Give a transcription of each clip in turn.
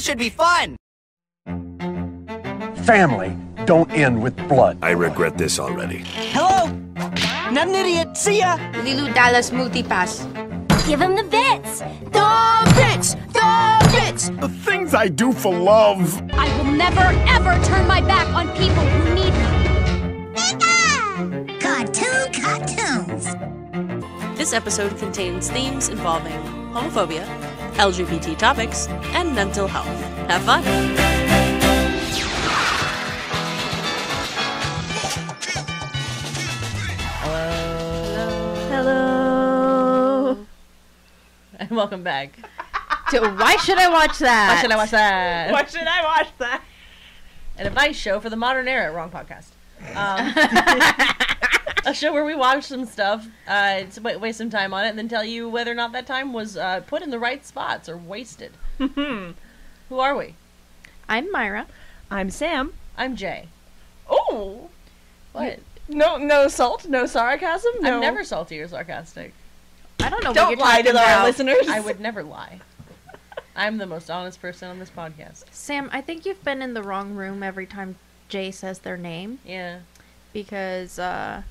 This should be fun. Family don't end with blood. I regret this already. Hello? Not an idiot. See ya. Lilu Dallas Multipass. Give him the bits! The bits! The bits! The things I do for love. I will never, ever turn my back on people who need me. Cartoon cartoons. This episode contains themes involving homophobia, LGBT topics, and mental health. Have fun! Hello. Hello. And welcome back. So why should I watch that? Why should I watch that? Why should I watch that? An advice show for the modern era. Wrong podcast. Um, a show where we watch some stuff, uh, to waste some time on it, and then tell you whether or not that time was uh, put in the right spots or wasted. Who are we? I'm Myra. I'm Sam. I'm Jay. Oh, What? no, no salt, no sarcasm. No. I'm never salty or sarcastic. I don't know Don't what you're lie talking to our listeners. I would never lie. I'm the most honest person on this podcast. Sam, I think you've been in the wrong room every time Jay says their name Yeah, because uh,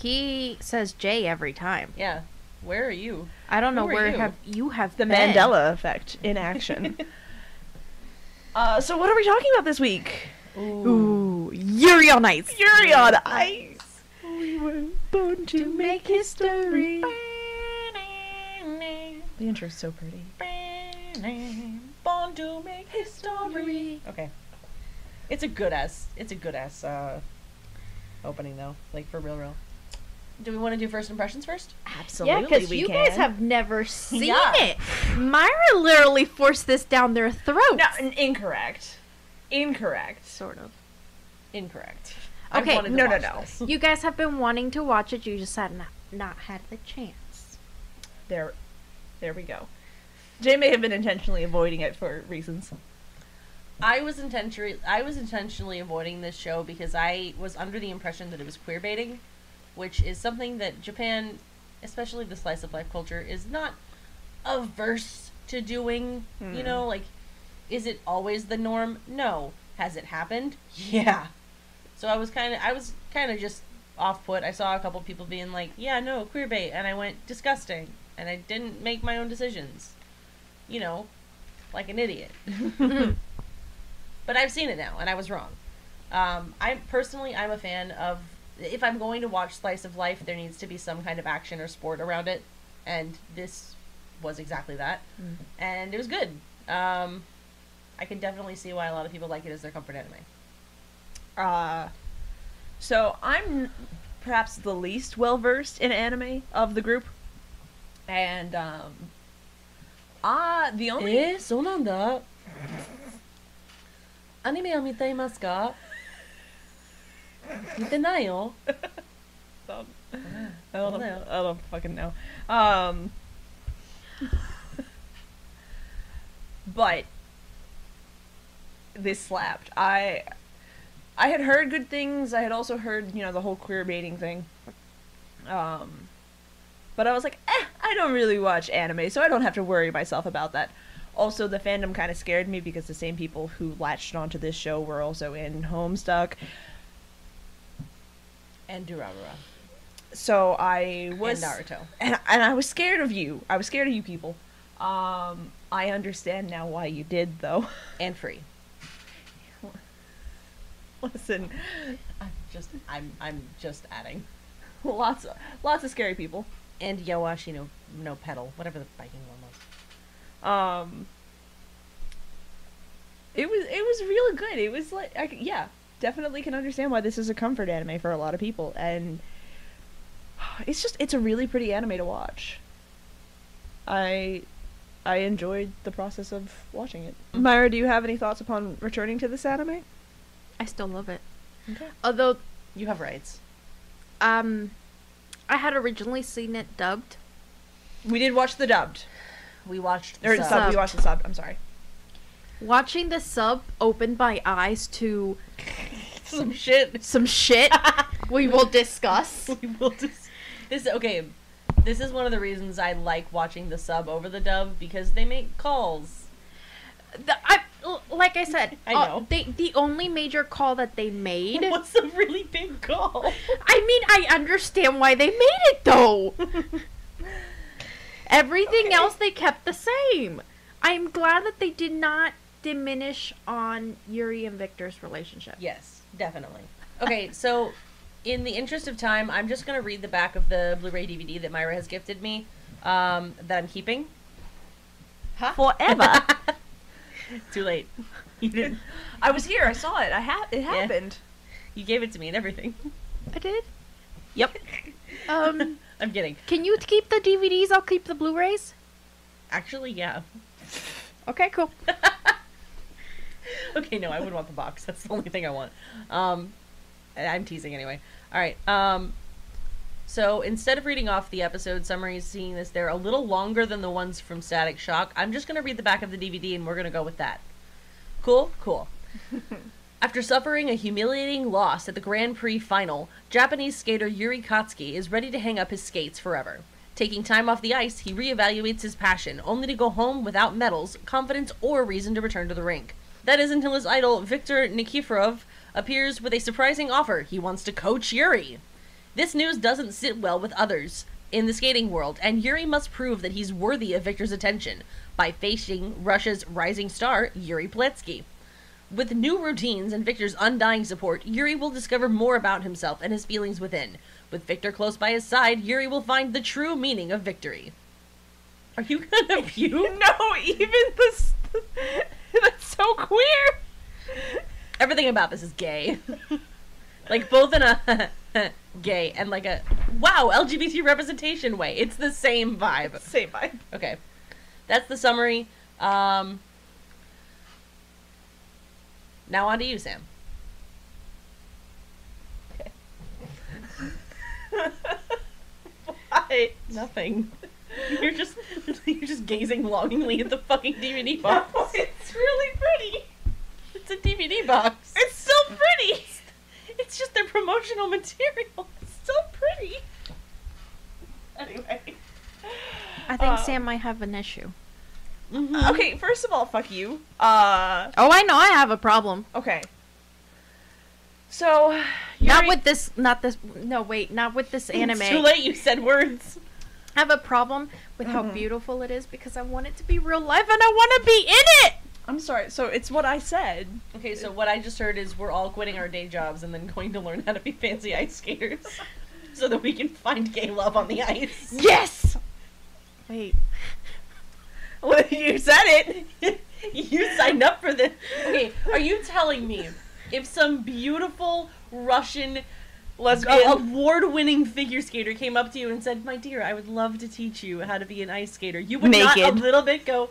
he says Jay every time. yeah. Where are you? I don't know Who are where you? have you have the been. Mandela effect in action. uh, so what are we talking about this week? Ooh, Yuri on Ice. Yuri on Ice. We were born to make history. The intro's so pretty. Born to make history. Okay. It's a good ass. It's a good ass uh, opening though. Like for real, real. Do we want to do first impressions first? Absolutely, Yeah, because you can. guys have never seen Yeah. it. Myra literally forced this down their throat. No, incorrect. Incorrect. Sort of. Incorrect. Okay, I wanted to no, no, no. this. You guys have been wanting to watch it. You just had not, not had the chance. There, there we go. Jay may have been intentionally avoiding it for reasons. I was intentionally I was intentionally avoiding this show because I was under the impression that it was queer baiting, which is something that Japan, especially the slice of life culture, is not averse to doing. You know, like is it always the norm? No. Has it happened? Yeah. So I was kind of I was kind of just off put. I saw a couple people being like, "Yeah, no, queer bait," and I went disgusting, and I didn't make my own decisions. You know, like an idiot. but I've seen it now, and I was wrong. Um, I personally, I'm a fan of If I'm going to watch slice of life, there needs to be some kind of action or sport around it, and this was exactly that, and it was good. Um, I can definitely see why a lot of people like it as their comfort anime. Uh, so I'm perhaps the least well versed in anime of the group, and um, ah, the only えー、そうなんだ。アニメを見ていますか 見てないよ。 I don't, know. I don't fucking know. Um, but this slapped. I I had heard good things. I had also heard you know the whole queer baiting thing. Um, but I was like, eh, I don't really watch anime, so I don't have to worry myself about that. Also, the fandom kind of scared me because the same people who latched onto this show were also in Homestuck. And Durarara. So I was and Naruto. and and I was scared of you. I was scared of you people. Um, I understand now why you did though. And free. Listen, I'm just I'm I'm just adding. lots of lots of scary people. And Yowashi no no pedal, whatever the Viking one was. Um, it was it was really good. It was like I, yeah, definitely can understand why this is a comfort anime for a lot of people, and it's just it's a really pretty anime to watch. I I enjoyed the process of watching it. Myra, do you have any thoughts upon returning to this anime? I still love it. Okay. Although, You have rights. um, I had originally seen it dubbed. We did watch the dubbed. We watched Or the sub. sub. We watched the sub. I'm sorry. Watching the sub opened my eyes to some shit. some shit we will discuss. we will just this okay. This is one of the reasons I like watching the sub over the dub because they make calls. The- I, like I said, I uh, know. they the only major call that they made. was a really big call? I mean, I understand why they made it though. Everything Okay. else they kept the same. I'm glad that they did not diminish on Yuri and Victor's relationship. Yes, definitely. Okay, so in the interest of time, I'm just gonna read the back of the Blu-ray DVD that Myra has gifted me, um, that I'm keeping. Huh? Forever. Too late. You didn't. I was here. I saw it. I ha- It happened. You gave it to me and everything. I did. Yep. Um, I'm kidding. can you keep the DVDs? I'll keep the Blu-rays. Actually, yeah. Okay, cool. Okay, no, I would want the box. That's the only thing I want. Um, I'm teasing anyway. All right. Um, so instead of reading off the episode summaries, seeing this, they're a little longer than the ones from Static Shock. I'm just gonna read the back of the DVD, and we're gonna go with that. Cool, cool. After suffering a humiliating loss at the Grand Prix final, Japanese skater Yuri Katsuki is ready to hang up his skates forever. Taking time off the ice, he reevaluates his passion, only to go home without medals, confidence, or reason to return to the rink. That is until his idol, Viktor Nikiforov, appears with a surprising offer. He wants to coach Yuri. This news doesn't sit well with others in the skating world, and Yuri must prove that he's worthy of Victor's attention by facing Russia's rising star, Yuri Pletsky. With new routines and Victor's undying support, Yuri will discover more about himself and his feelings within. With Victor close by his side, Yuri will find the true meaning of victory. Are you gonna puke? No, even this. That's so queer. Everything about this is gay. like both in a gay and like a wow LGBT representation way. It's the same vibe. Same vibe. Okay, that's the summary. Um, now on to you, Sam. I. Nothing. You're just you're just gazing longingly at the fucking DVD box. it's really pretty. It's a DVD box. It's so pretty. It's just their promotional material. It's so pretty. Anyway. I think Uh, Sam might have an issue. Okay, first of all, fuck you. Uh, Oh, I know I have a problem. okay. So, Not with this. Not this. No, wait. Not with this anime. It's too late. You said words. I have a problem with how Mhm. beautiful it is because I want it to be real life and I want to be in it. I'm sorry. So it's what I said. Okay, so what I just heard is we're all quitting our day jobs and then going to learn how to be fancy ice skaters, so that we can find gay love on the ice. Yes. Wait. Well, you said it. you signed up for this. Okay, are you telling me if some beautiful Russian Lesbian. award-winning figure skater came up to you and said, "My dear, I would love to teach you how to be an ice skater," you would not a little bit go,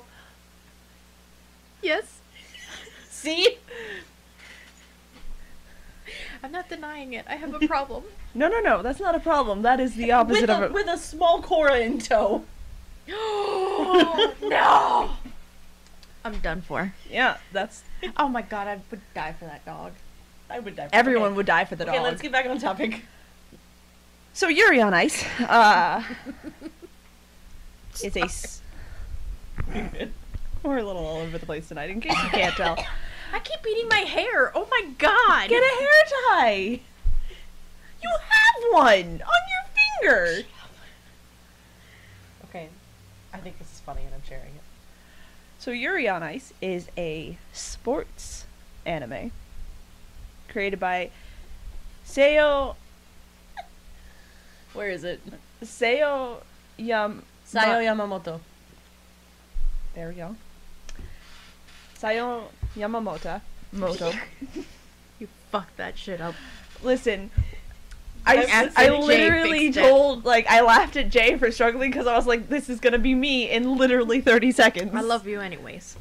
Yes. "See, I'm not denying it. I have a problem. No, no, no. That's not a problem. That is the opposite with of a, it. with a small Cora in tow." no. I'm done for. Yeah, that's. Oh my god, I would die for that dog. I would die. For Everyone okay. would die for the dog. Okay, let's get back on topic. So Yuri on Ice uh, is a. S- We're a little all over the place tonight, in case you can't tell. I keep eating my hair. Oh my god. Get a hair tie. You have one on your finger. Okay, I think this is funny and I'm sharing it. So Yuri on Ice is a sports anime created by Seo Where is it? Seo Yam. Sayo Yamamoto. There we go. Sayo Yamamoto. Moto. You fucked that shit up. Listen, I, it. I literally told like I laughed at Jay for struggling because I was like, this is gonna be me in literally thirty seconds. I love you anyways.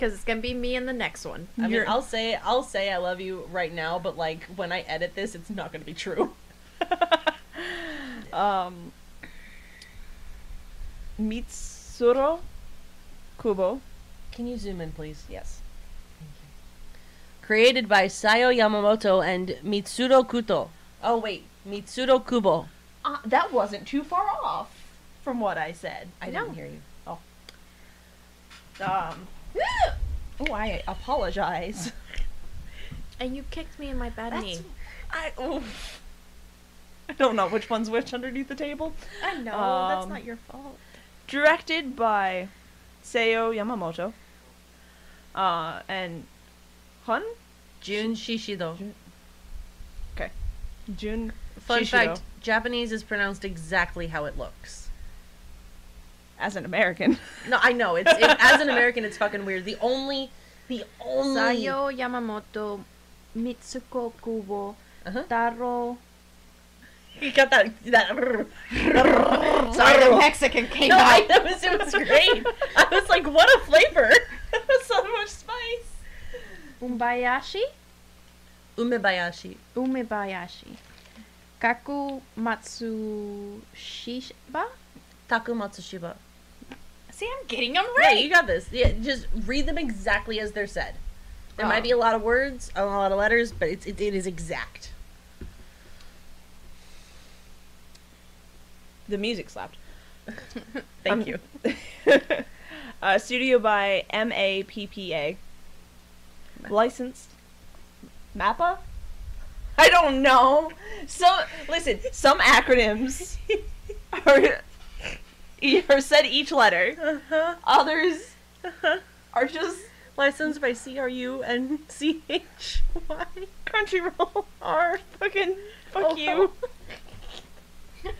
Because it's gonna be me in the next one. I mean, You're- I'll say I'll say I love you right now, but like when I edit this, it's not gonna be true. um, Mitsuro Kubo. Can you zoom in, please? Yes. Created by Sayo Yamamoto and Mitsuro Kuto. Oh wait, Mitsuro Kubo. Uh, that wasn't too far off from what I said. I No. didn't hear you. Oh. Um, Oh, I apologize. And you kicked me in my bad knee. I oh. I don't know which one's which underneath the table. I know, that's Um, not your fault. Directed by Seiyo Yamamoto. Uh, and Hun Jun Shishido. Okay. Jun. Fun Shishido. fact: Japanese is pronounced exactly how it looks. As an American. No, I know. It's it, as an American, it's fucking weird. The only, the only. Sayo Yamamoto, Mitsuko Kubo, Uh-huh. Taro. You got that that. Sorry, the Mexican came No, I, it was it was great. I was like, what a flavor! so much spice. Umbayashi? Umebayashi. Umebayashi. Kaku Matsushiba? Taku Matsushiba. See, I'm getting them Yeah, you got this. Yeah, just read them exactly as they're said. There might Oh. be a lot of words, a lot of letters, but it's it, it is exact. The music slapped. Thank Um, you. uh, studio by MAPPA. Licensed. Mappa? I don't know. Some listen. Some acronyms are, are said each letter. Uh-huh. Others are just Licensed by C R U N C H Y. Crunchyroll are fucking fuck Oh. you.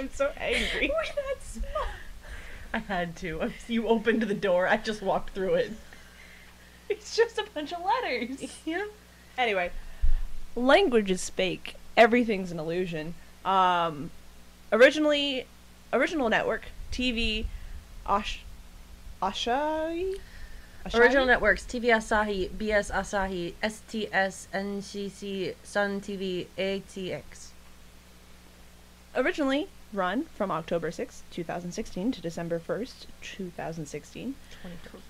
I'm so angry. I had to. You opened the door. I just walked through it. It's just a bunch of letters. Yeah. Anyway, language is fake. Everything's an illusion. Um, originally, original network TV, Ash, Ashai. Asahi? Original networks: TV Asahi, BS Asahi, STS, NCC, Sun TV, ATX. Originally run from October sixth, 2016 to December 1st, 2016.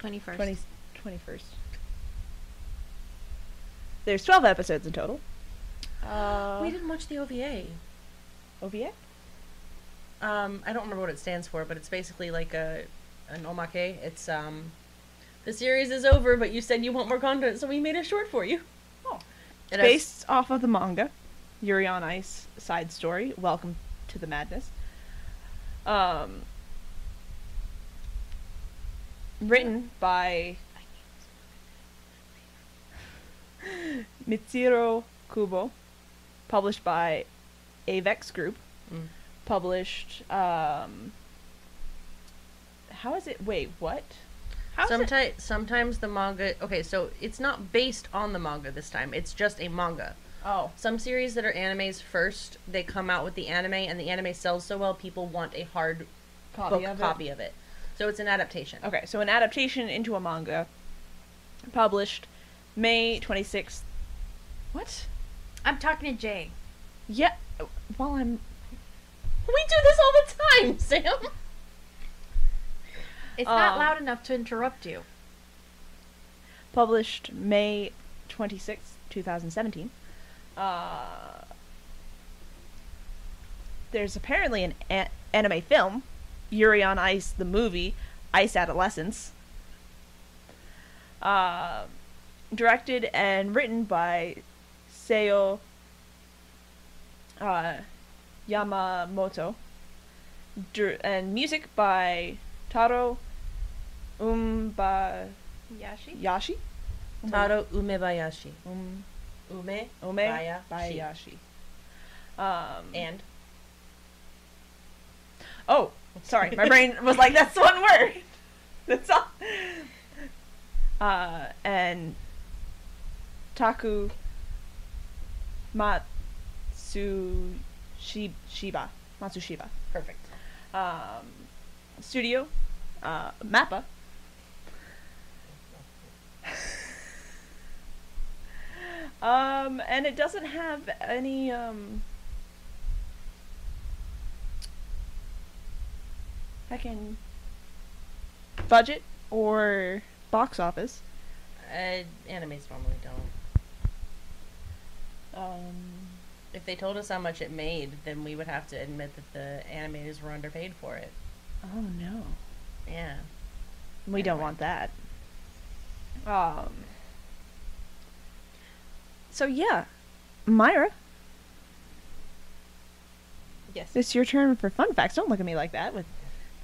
21st. 20, 21st. There's 12 episodes in total. Uh, we didn't watch the OVA. OVA? Um, I don't remember what it stands for, but it's basically like a an omake. It's um, the series is over, but you said you want more content, so we made a short for you. Oh. Based off of the manga, Yuri on Ice side story. Welcome to the madness. Um, written by Mitsuro Kubo, published by Avex Group, Mm. Published. Um, how is it? Wait, what? How is it? Sometimes, sometimes the manga. Okay, so it's not based on the manga this time. It's just a manga. Oh, Some series that are animes first, they come out with the anime, and the anime sells so well, people want a hard copy book of it? copy of it. So it's an adaptation. Okay, so an adaptation into a manga published May 26th. What? I'm talking to Jay. Yeah, while I'm We do this all the time, Sam. It's not Um, loud enough to interrupt you. published May 26th, 2017. Uh, there's apparently an a- anime film, Yuri on Ice, the movie, Ice Adolescence. Uh, directed and written by Seiyo uh, Yamamoto. Dir- and music by Taro Umbayashi. Yashi? Taro Umebayashi. Um, Ume. Ome Bayashi. Bayashi. Um, And oh, sorry, my brain was like, that's one word. That's all. Uh, and Taku Matsushiba. Matsushiba. perfect. Um, studio, uh, Mappa. um, and it doesn't have any, um, heckin' budget or box office. Uh, animes normally don't. Um, If they told us how much it made, then we would have to admit that the animators were underpaid for it. oh no. Yeah. We don't want that. Um. So yeah, Myra, Yes. it's your turn for fun facts. Don't look at me like that with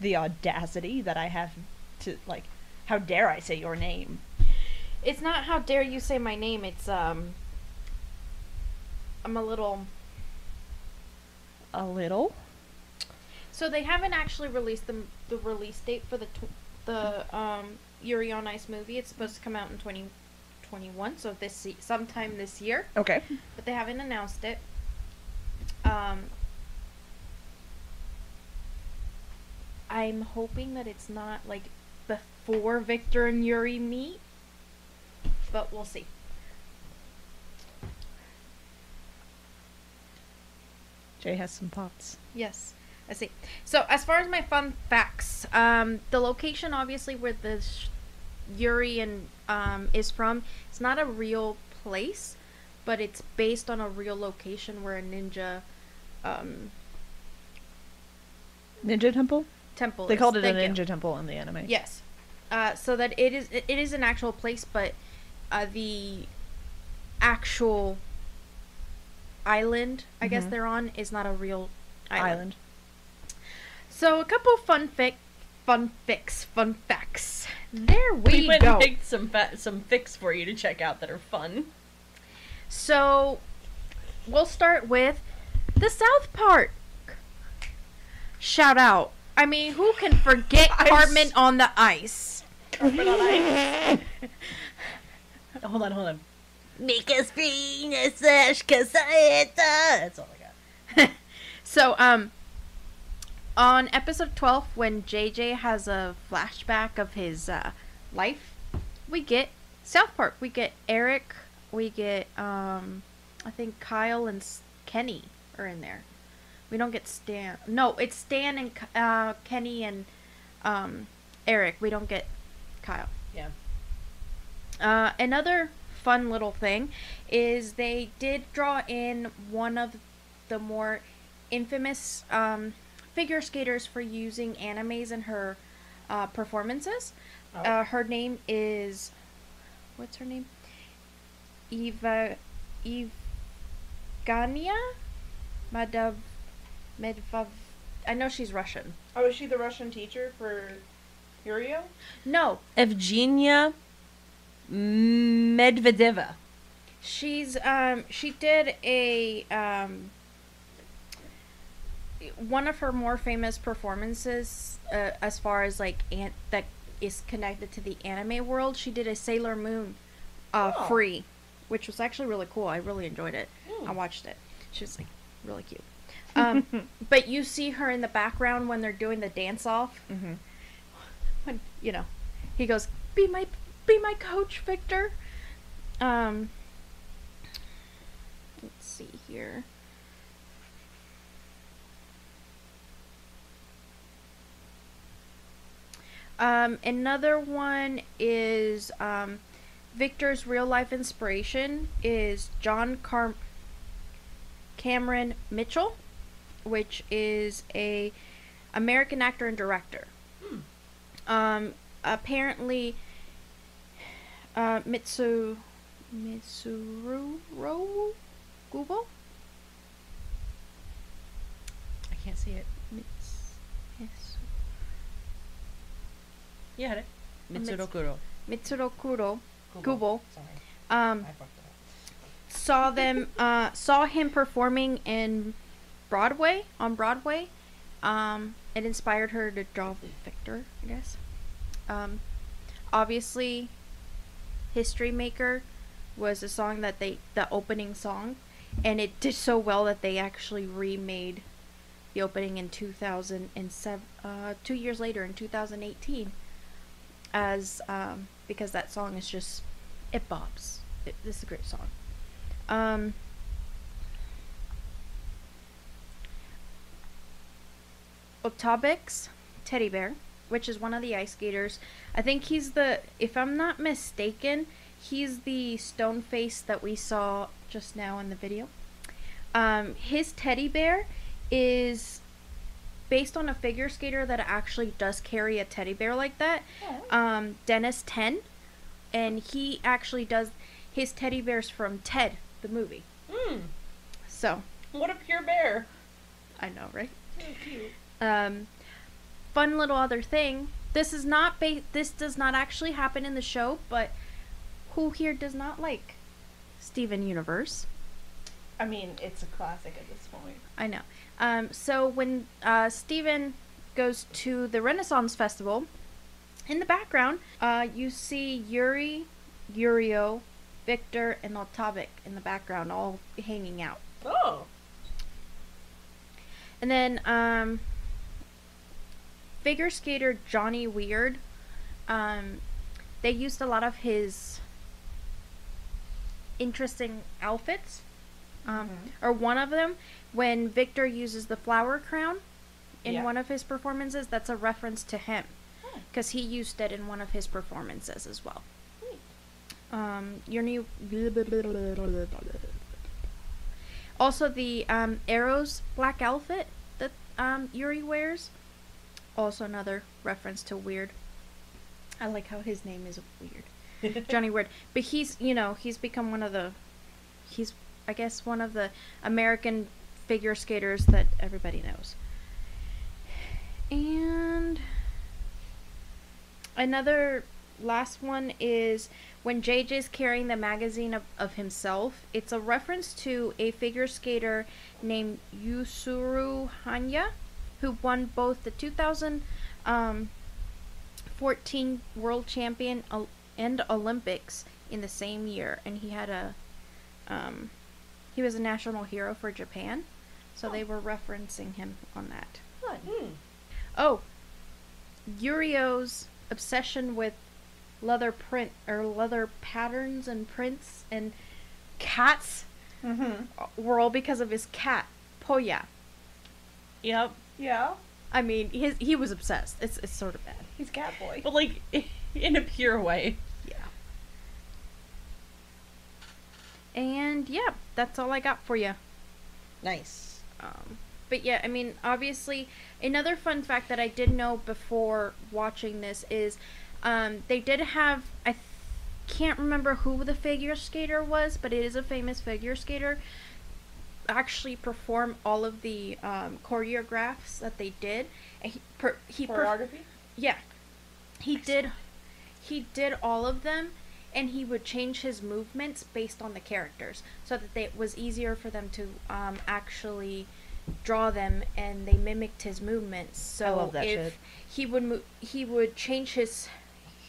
the audacity that I have to like. How dare I say your name? It's not how dare you say my name. It's um. I'm a little. A little. So they haven't actually released the the release date for the tw- the um Yuri on Ice movie. It's supposed to come out in 2021, so this sometime this year, Okay. but they haven't announced it. Um. I'm hoping that it's not like before Victor and Yuri meet, but we'll see. Jay has some thoughts. Yes, I see. So as far as my fun facts, um, the location obviously where the sh- Yuri and um, is from, it's not a real place, but it's based on a real location where a ninja um, Ninja Temple. temple. They is. called it a Thank you. Ninja Temple in the anime. Yes. Uh, so that it is it is an actual place, but uh, the actual island, I guess Mhm. they're on, is not a real island. Island. So a couple fun fic, fun fix, fun facts. There we, We went go. and picked some fa- some fix for you to check out that are fun. So we'll start with the South Park. Shout out. I mean, who can forget I'm Cartman s- on the ice? Carpet on ice. hold on, hold on. Make us bring a slash caseta. That's all I got. So, um, on episode 12, when JJ has a flashback of his uh, life, we get South Park. We get Eric. We get, um, I think Kyle and Kenny are in there. We don't get Stan. No, it's Stan and uh, Kenny and um, Eric. We don't get Kyle. Yeah. Uh, another fun little thing is they did draw in one of the more infamous um, figure skaters for using animes in her uh, performances. Oh. Uh, her name is what's her name? Eva Evgania Madav Medvav. I know she's Russian. Oh, is she the Russian teacher for Yurio? No, Evgenia Medvedeva. She's um she did a um one of her more famous performances uh, as far as like an- that is connected to the anime world. She did a Sailor Moon uh Oh. free, which was actually really cool. I really enjoyed it. Hmm. I watched it. She was like really cute. Um but you see her in the background when they're doing the dance off Mm-hmm. when you know he goes be my be my coach victor. Um let's see here. Um another one is um victor's real life inspiration is john Car- cameron mitchell which is a american actor and director. Um, apparently, uh, Mitsu Mitsuru Google I can't see it. Mits, Mitsu- You had it. Mits- Mitsurokuro. Mitsuru Kuro Google Sorry. um, I fucked it saw them uh, saw him performing in Broadway on Broadway. Um, it inspired her to draw Victor, I guess. Um, obviously, History Maker was a song that they the opening song, and it did so well that they actually remade the opening in 2007. Uh, two years later, in 2018, as um, because that song is just it bops It, this is a great song. Um, Otabek's teddy bear, which is one of the ice skaters. I think he's the, if I'm not mistaken, he's the stone face that we saw just now in the video. Um, his teddy bear is based on a figure skater that actually does carry a teddy bear like that. Um, Denis Ten, and he actually does his teddy bears from Ted the movie. Hmm. So What a pure bear. I know, right? So Um, fun little other thing. This is not ba- This does not actually happen in the show, but who here does not like Steven Universe? I mean, it's a classic at this point. I know. Um, so when uh, Steven goes to the Renaissance Festival, in the background, uh, you see Yuri, Yurio, Victor, and Otabek in the background, all hanging out. Oh. And then um, figure skater Johnny Weird, um, they used a lot of his interesting outfits, um, or one of them when Victor uses the flower crown in Yeah. one of his performances. That's a reference to him because he used it in one of his performances as well. Um, your new. Also, the um, Eros black outfit that um, Yuri wears. Also, another reference to Weird. I like how his name is Weird. Johnny Weird. But he's, you know, he's become one of the. He's, I guess, one of the American figure skaters that everybody knows. And. Another last one is when JJ's carrying the magazine of, of himself. It's a reference to a figure skater named Yuzuru Hanyu, who won both the 2014 World Champion and Olympics in the same year, and he had a um, he was a national hero for Japan, so they were referencing him on that. Hmm. Oh, Yurio's obsession with leather print or leather patterns and prints and cats Mm-hmm. were all because of his cat, Poya. Yep. Yeah. I mean, his he was obsessed. It's it's sort of bad. He's cat boy. But like in a pure way. Yeah. And yeah, that's all I got for you. Nice. Um, but yeah, I mean, obviously, another fun fact that I didn't know before watching this is um, they did have, I th- can't remember who the figure skater was, but it is a famous figure skater, actually perform all of the um, choreographs that they did. And he, per, he per- Choreography? yeah. He did he did all of them and he would change his movements based on the characters so that they, it was easier for them to um, actually draw them and they mimicked his movements. So if shit. he would mo- he would change his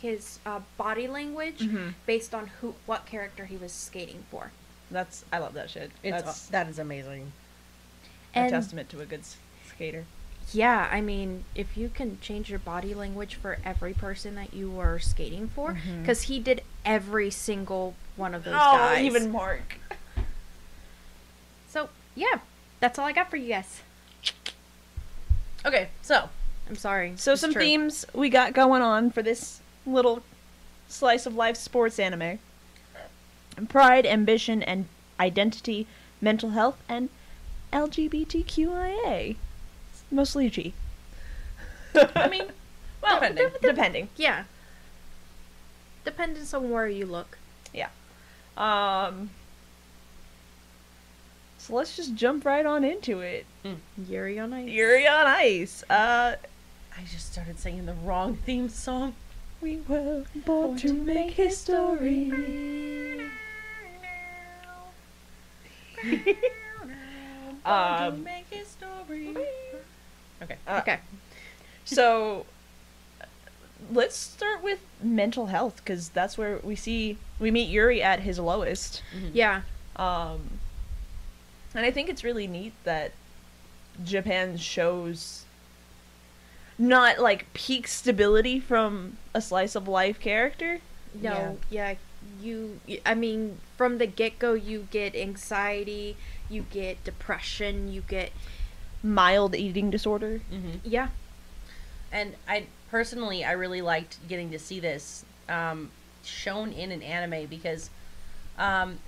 his uh, body language Mhm. based on who what character he was skating for. That's I love that shit. It's That's that is amazing. a And testament to a good s- skater. yeah, I mean, if you can change your body language for every person that you were skating for, Mhm. because he did every single one of those oh, guys. even Mark. So yeah, that's all I got for you guys. Okay, so I'm sorry. So It's some true. themes we got going on for this little slice of life sports anime. Pride, ambition, and identity, mental health, and LGBTQIA. Mostly G. I mean, well, depending. Depending. Yeah. Depends on where you look. Yeah. Um. So let's just jump right on into it. Yuri on Ice. Yuri on Ice. Uh, I just started singing the wrong theme song. we were born to make history. um, Make a story. Okay. uh, Okay. So let's start with mental health because that's where we see we meet Yuri at his lowest. Yeah. Um, and I think it's really neat that Japan shows not like peak stability from a slice of life character. No. Yeah. You. i mean, from the get go, you get anxiety. You get depression. You get. Mild eating disorder. Mm-hmm. Yeah. And I personally, I really liked getting to see this um, shown in an anime because um,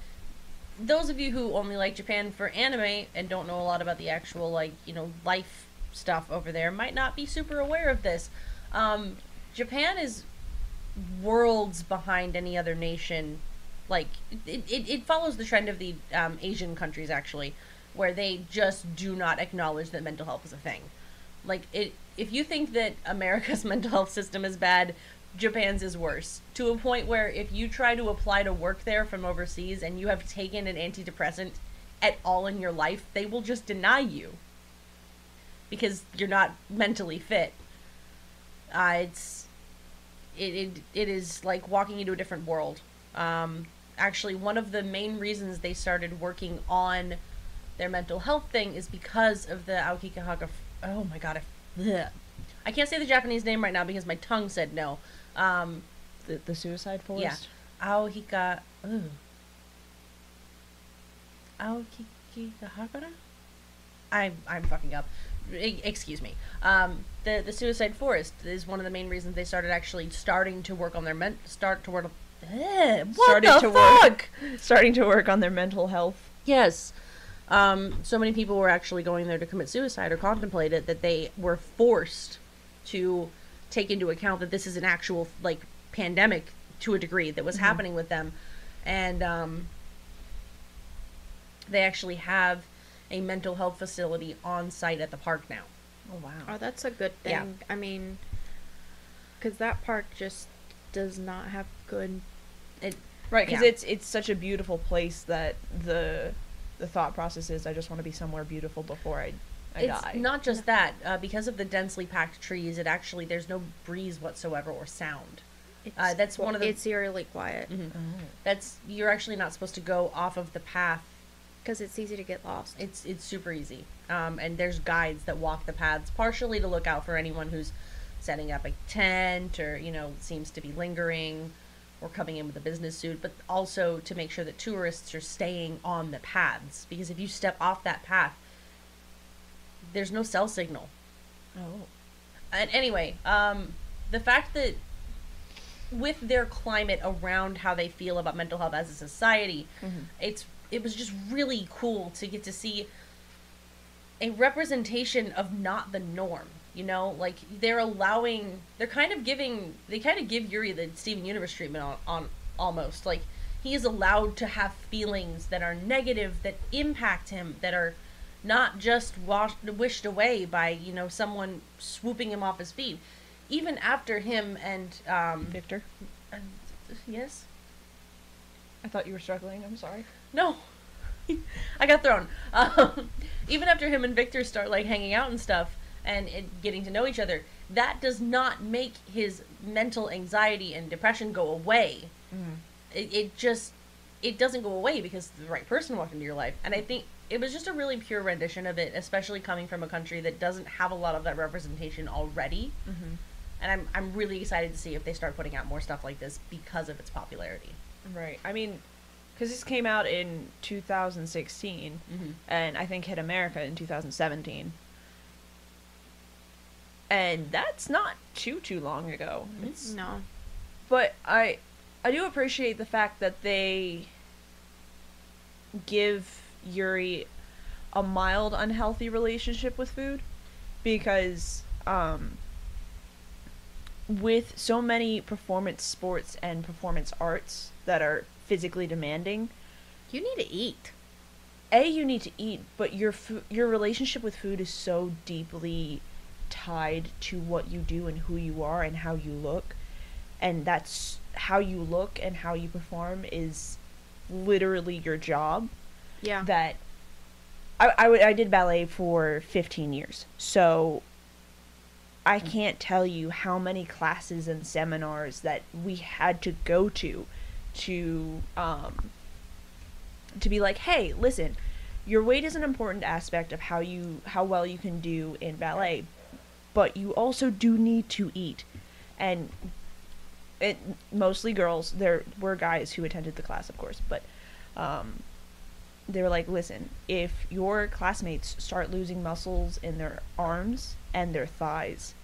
those of you who only like Japan for anime and don't know a lot about the actual like you know life stuff over there might not be super aware of this. Um, Japan is worlds behind any other nation. Like it, it, it follows the trend of the um, Asian countries actually, where they just do not acknowledge that mental health is a thing. Like it, if you think that America's mental health system is bad, Japan's is worse. To a point where if you try to apply to work there from overseas and you have taken an antidepressant at all in your life, they will just deny you because you're not mentally fit. Uh, it's it, it it is like walking into a different world. Um, actually, one of the main reasons they started working on their mental health thing is because of the Aokigahara. f- Oh my god, I, bleh. I can't say the Japanese name right now because my tongue said no. Um, The, the suicide forest. yeah, Aokika. Ooh. I'm I'm fucking up. Excuse me. Um, the the suicide forest is one of the main reasons they started actually starting to work on their men start to work. Eh, what Started the to fuck? work. Starting to work on their mental health. Yes. Um, so many people were actually going there to commit suicide or contemplate it that they were forced to take into account that this is an actual like pandemic to a degree that was happening with them, and um, they actually have a mental health facility on site at the park now. Oh wow. Oh, that's a good thing. Yeah. I mean, because that park just does not have good. It, Right, because Yeah. it's it's such a beautiful place that the the thought process is I just want to be somewhere beautiful before I I it's die. not just that uh, because of the densely packed trees. It actually there's no breeze whatsoever or sound. It's, Uh, that's one of the- It's eerily quiet Mhm. Oh. That's you're actually not supposed to go off of the path because it's easy to get lost. It's it's super easy. Um, and there's guides that walk the paths, partially to look out for anyone who's setting up a tent or you know seems to be lingering or coming in with a business suit, but also to make sure that tourists are staying on the paths because if you step off that path, there's no cell signal. Oh. And anyway, um, the fact that with their climate around how they feel about mental health as a society, it's it was just really cool to get to see a representation of not the norm. You know, like they're allowing, they're kind of giving, they kind of give Yuri the Steven Universe treatment on, on almost like he is allowed to have feelings that are negative, that impact him, that are not just washed, wished away by you know someone swooping him off his feet. Even after him and um, Victor, uh, yes, I thought you were struggling. I'm sorry. No, I got thrown. Um, even after him and Victor start like hanging out and stuff and getting to know each other, that does not make his mental anxiety and depression go away. It, it just it doesn't go away because the right person walked into your life, and I think it was just a really pure rendition of it, especially coming from a country that doesn't have a lot of that representation already. Mm-hmm. And I'm I'm really excited to see if they start putting out more stuff like this because of its popularity. Right. I mean, because this came out in 2016, Mhm. and I think hit America in 2017. And that's not too too long ago. It's no. but I I do appreciate the fact that they give Yuri a mild unhealthy relationship with food because um with so many performance sports and performance arts that are physically demanding You need to eat. a you need to eat but your fo- your relationship with food is so deeply tied to what you do and who you are and how you look and that's how you look and how you perform is literally your job Yeah. that I, I, w- I did ballet for 15 years so i can't tell you how many classes and seminars that we had to go to to um to be like hey listen your weight is an important aspect of how you how well you can do in ballet but you also do need to eat. And it mostly girls there were guys who attended the class of course but um they were like listen if your classmates start losing muscles in their arms and their thighs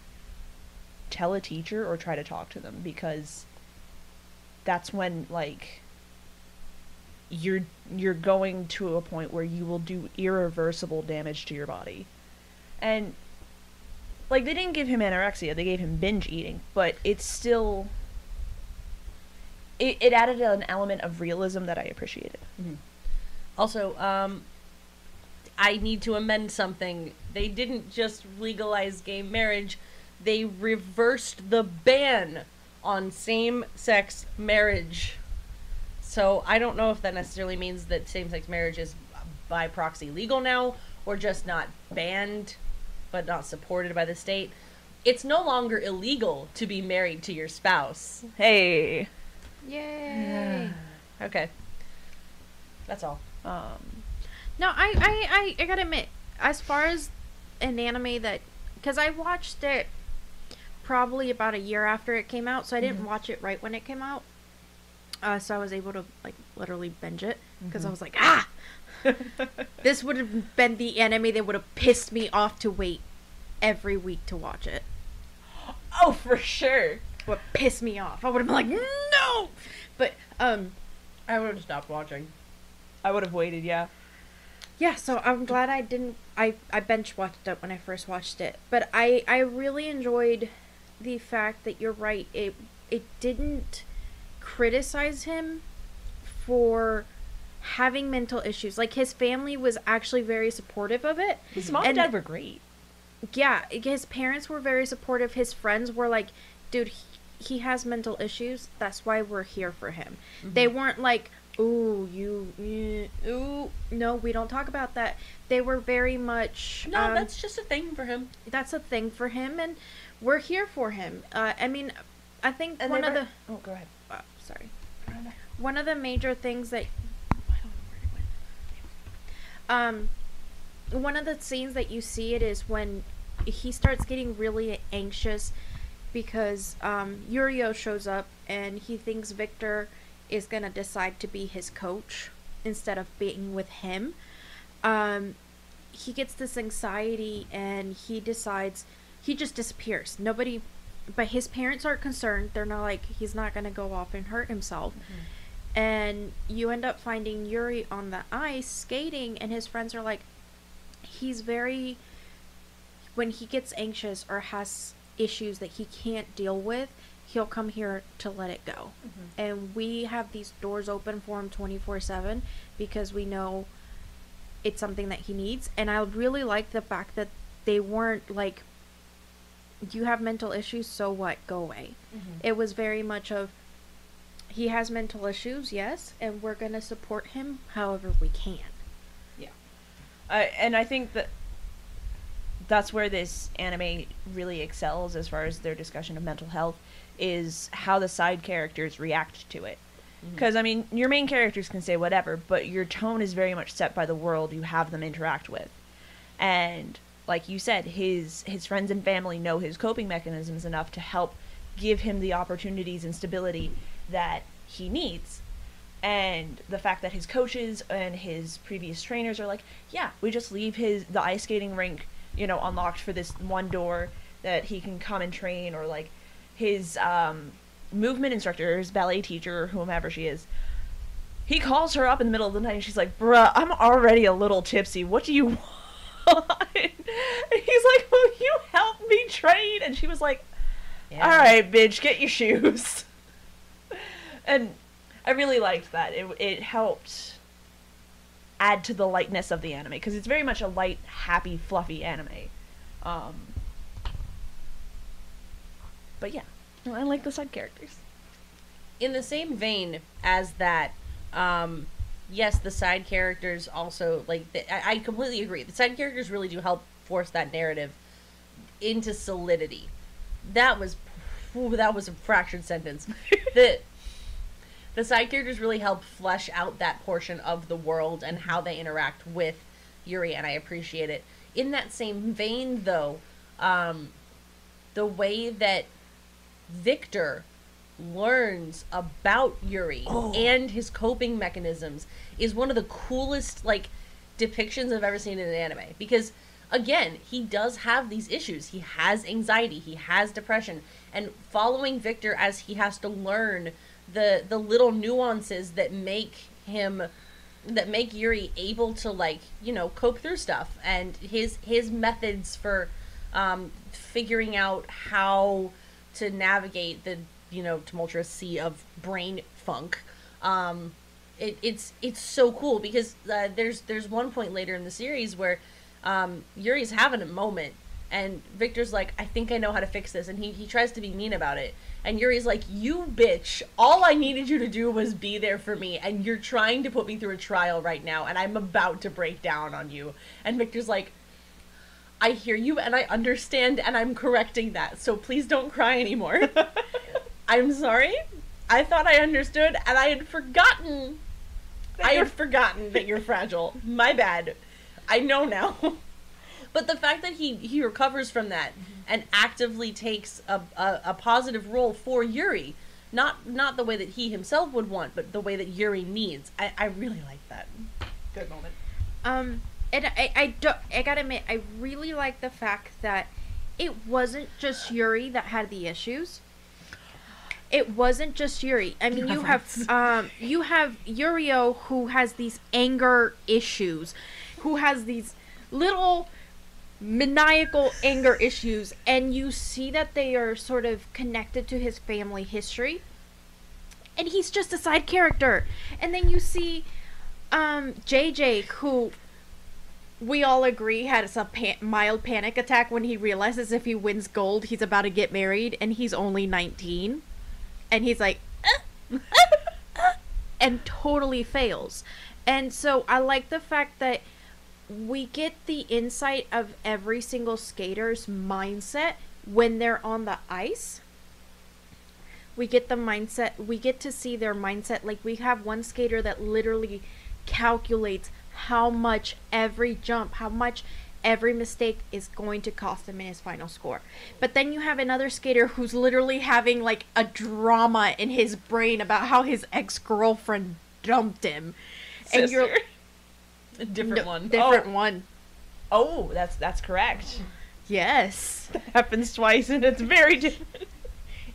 tell a teacher or try to talk to them because that's when like you're you're going to a point where you will do irreversible damage to your body and like they didn't give him anorexia; they gave him binge eating, but it's still. It, it added an element of realism that I appreciated. Also, um, I need to amend something. They didn't just legalize gay marriage, they reversed the ban on same sex marriage. So I don't know if that necessarily means that same sex marriage is by proxy legal now or just not banned but not supported by the state. It's no longer illegal to be married to your spouse. Hey, Yay! Okay. That's all. um, No, I, I, I, I gotta admit, as far as an anime that, because I watched it probably about a year after it came out, so I didn't watch it right when it came out. Uh, so I was able to like literally binge it because I was like, ah, this would have been the anime that would have pissed me off to wait every week to watch it. oh for sure. What pissed me off? I would have been like, no, but um, I would have stopped watching. I would have waited. Yeah. yeah so i'm glad i didn't i i bench watched it when i first watched it but i i really enjoyed the fact that you're right it it didn't criticize him for having mental issues. Like his family was actually very supportive of it. His mom and dad were great. yeah his parents were very supportive. His friends were like dude he, he has mental issues. That's why we're here for him. They weren't like ooh you eh, ooh. No we don't talk about that. They were very much No, um, that's just a thing for him. that's a thing for him. And we're here for him uh, i mean i think And one of were- the Oh, go ahead. uh, sorry one of the major things that I don't know where it went. um one of the scenes that you see it is when he starts getting really anxious because um Yurio shows up and he thinks Victor is going to decide to be his coach instead of being with him um he gets this anxiety and he decides he just disappears. Nobody but his parents aren't concerned. They're not like he's not going to go off and hurt himself. Mm-hmm. And you end up finding yuri on the ice skating and his friends are like he's very when he gets anxious or has issues that he can't deal with he'll come here to let it go. Mm-hmm. And we have these doors open for him 24-7 because we know it's something that he needs. And i really like the fact that they weren't like you have mental issues so what go away it was very much of he has mental issues yes and we're going to support him however we can Yeah. Uh, and I think that that's where this anime really excels as far as their discussion of mental health is how the side characters react to it. Because I mean, your main characters can say whatever, but your tone is very much set by the world you have them interact with. And like you said, his his friends and family know his coping mechanisms enough to help give him the opportunities and stability that he needs and the fact that his coaches and his previous trainers are like, yeah, we just leave his the ice skating rink, you know, unlocked for this one door that he can come and train, or like his um, movement instructor, his ballet teacher, whomever she is. He calls her up in the middle of the night, and she's like, "Bruh, I'm already a little tipsy. What do you want?" And he's like, "Will you help me train?" And she was like, Yeah. all right, bitch, get your shoes. and I really liked that. It it helped add to the lightness of the anime because it's very much a light, happy, fluffy anime. Um, but yeah, I like the side characters. in the same vein as that, um, yes, the side characters also like the, I, I completely agree. The side characters really do help force that narrative into solidity. That was ooh, that was a fractured sentence. the the side characters really help flesh out that portion of the world and how they interact with Yuri, and I appreciate it. In that same vein, though, um, the way that Victor learns about Yuri and his coping mechanisms is one of the coolest like depictions I've ever seen in an anime. Because again he does have these issues. He has anxiety. He has depression. And following Victor as he has to learn the the little nuances that make him that make Yuri able to like you know cope through stuff. And his his methods for um, figuring out how to navigate the you know tumultuous sea of brain funk. Um, it, it's it's so cool because uh, there's there's one point later in the series where um, Yuri's having a moment and Victor's like, I think I know how to fix this, and he he tries to be mean about it, and Yuri's like, you bitch, all I needed you to do was be there for me, and you're trying to put me through a trial right now, and I'm about to break down on you, and Victor's like. I hear you and I understand and I'm correcting that. So please don't cry anymore. I'm sorry. I thought I understood and I had forgotten. I had forgotten that you're fragile. My bad. I know now. but the fact that he he recovers from that and actively takes a, a, a positive role for Yuri, not not the way that he himself would want, but the way that Yuri needs. I, I really like that. Good moment. Um, and I, I don't, I gotta admit, I really like the fact that it wasn't just Yuri that had the issues. It wasn't just Yuri. I mean, you have, um, you have Yurio who has these anger issues, who has these little maniacal anger issues, and you see that they are sort of connected to his family history. And he's just a side character. And then you see, um, JJ who we all agree had a pa- mild panic attack when he realizes if he wins gold, he's about to get married, and he's only 19. And he's like, "Uh, uh, uh," and totally fails. And so I like the fact that we get the insight of every single skater's mindset when they're on the ice. We get the mindset, we get to see their mindset. Like, we have one skater that literally calculates how much every jump, how much every mistake is going to cost him in his final score. But then you have another skater who's literally having like a drama in his brain about how his ex girlfriend dumped him. And you're A different no, one. Different one. Oh, that's that's correct. Yes. That happens twice, and it's very different.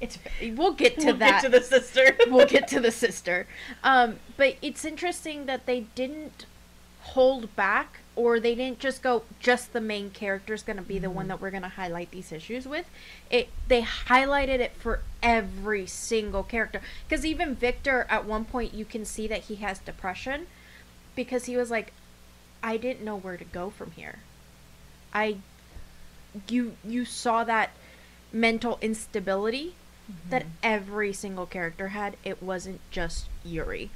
It's we'll get to We'll that. get to the sister. we'll get to the sister. Um, but it's interesting that they didn't hold back or they didn't just go just the main character is going to be the one mm-hmm. that we're going to highlight these issues with. It they highlighted it for every single character. Because even victor at one point you can see that he has depression because he was like i didn't know where to go from here. I you you saw that mental instability that mm-hmm. every single character had. It wasn't just yuri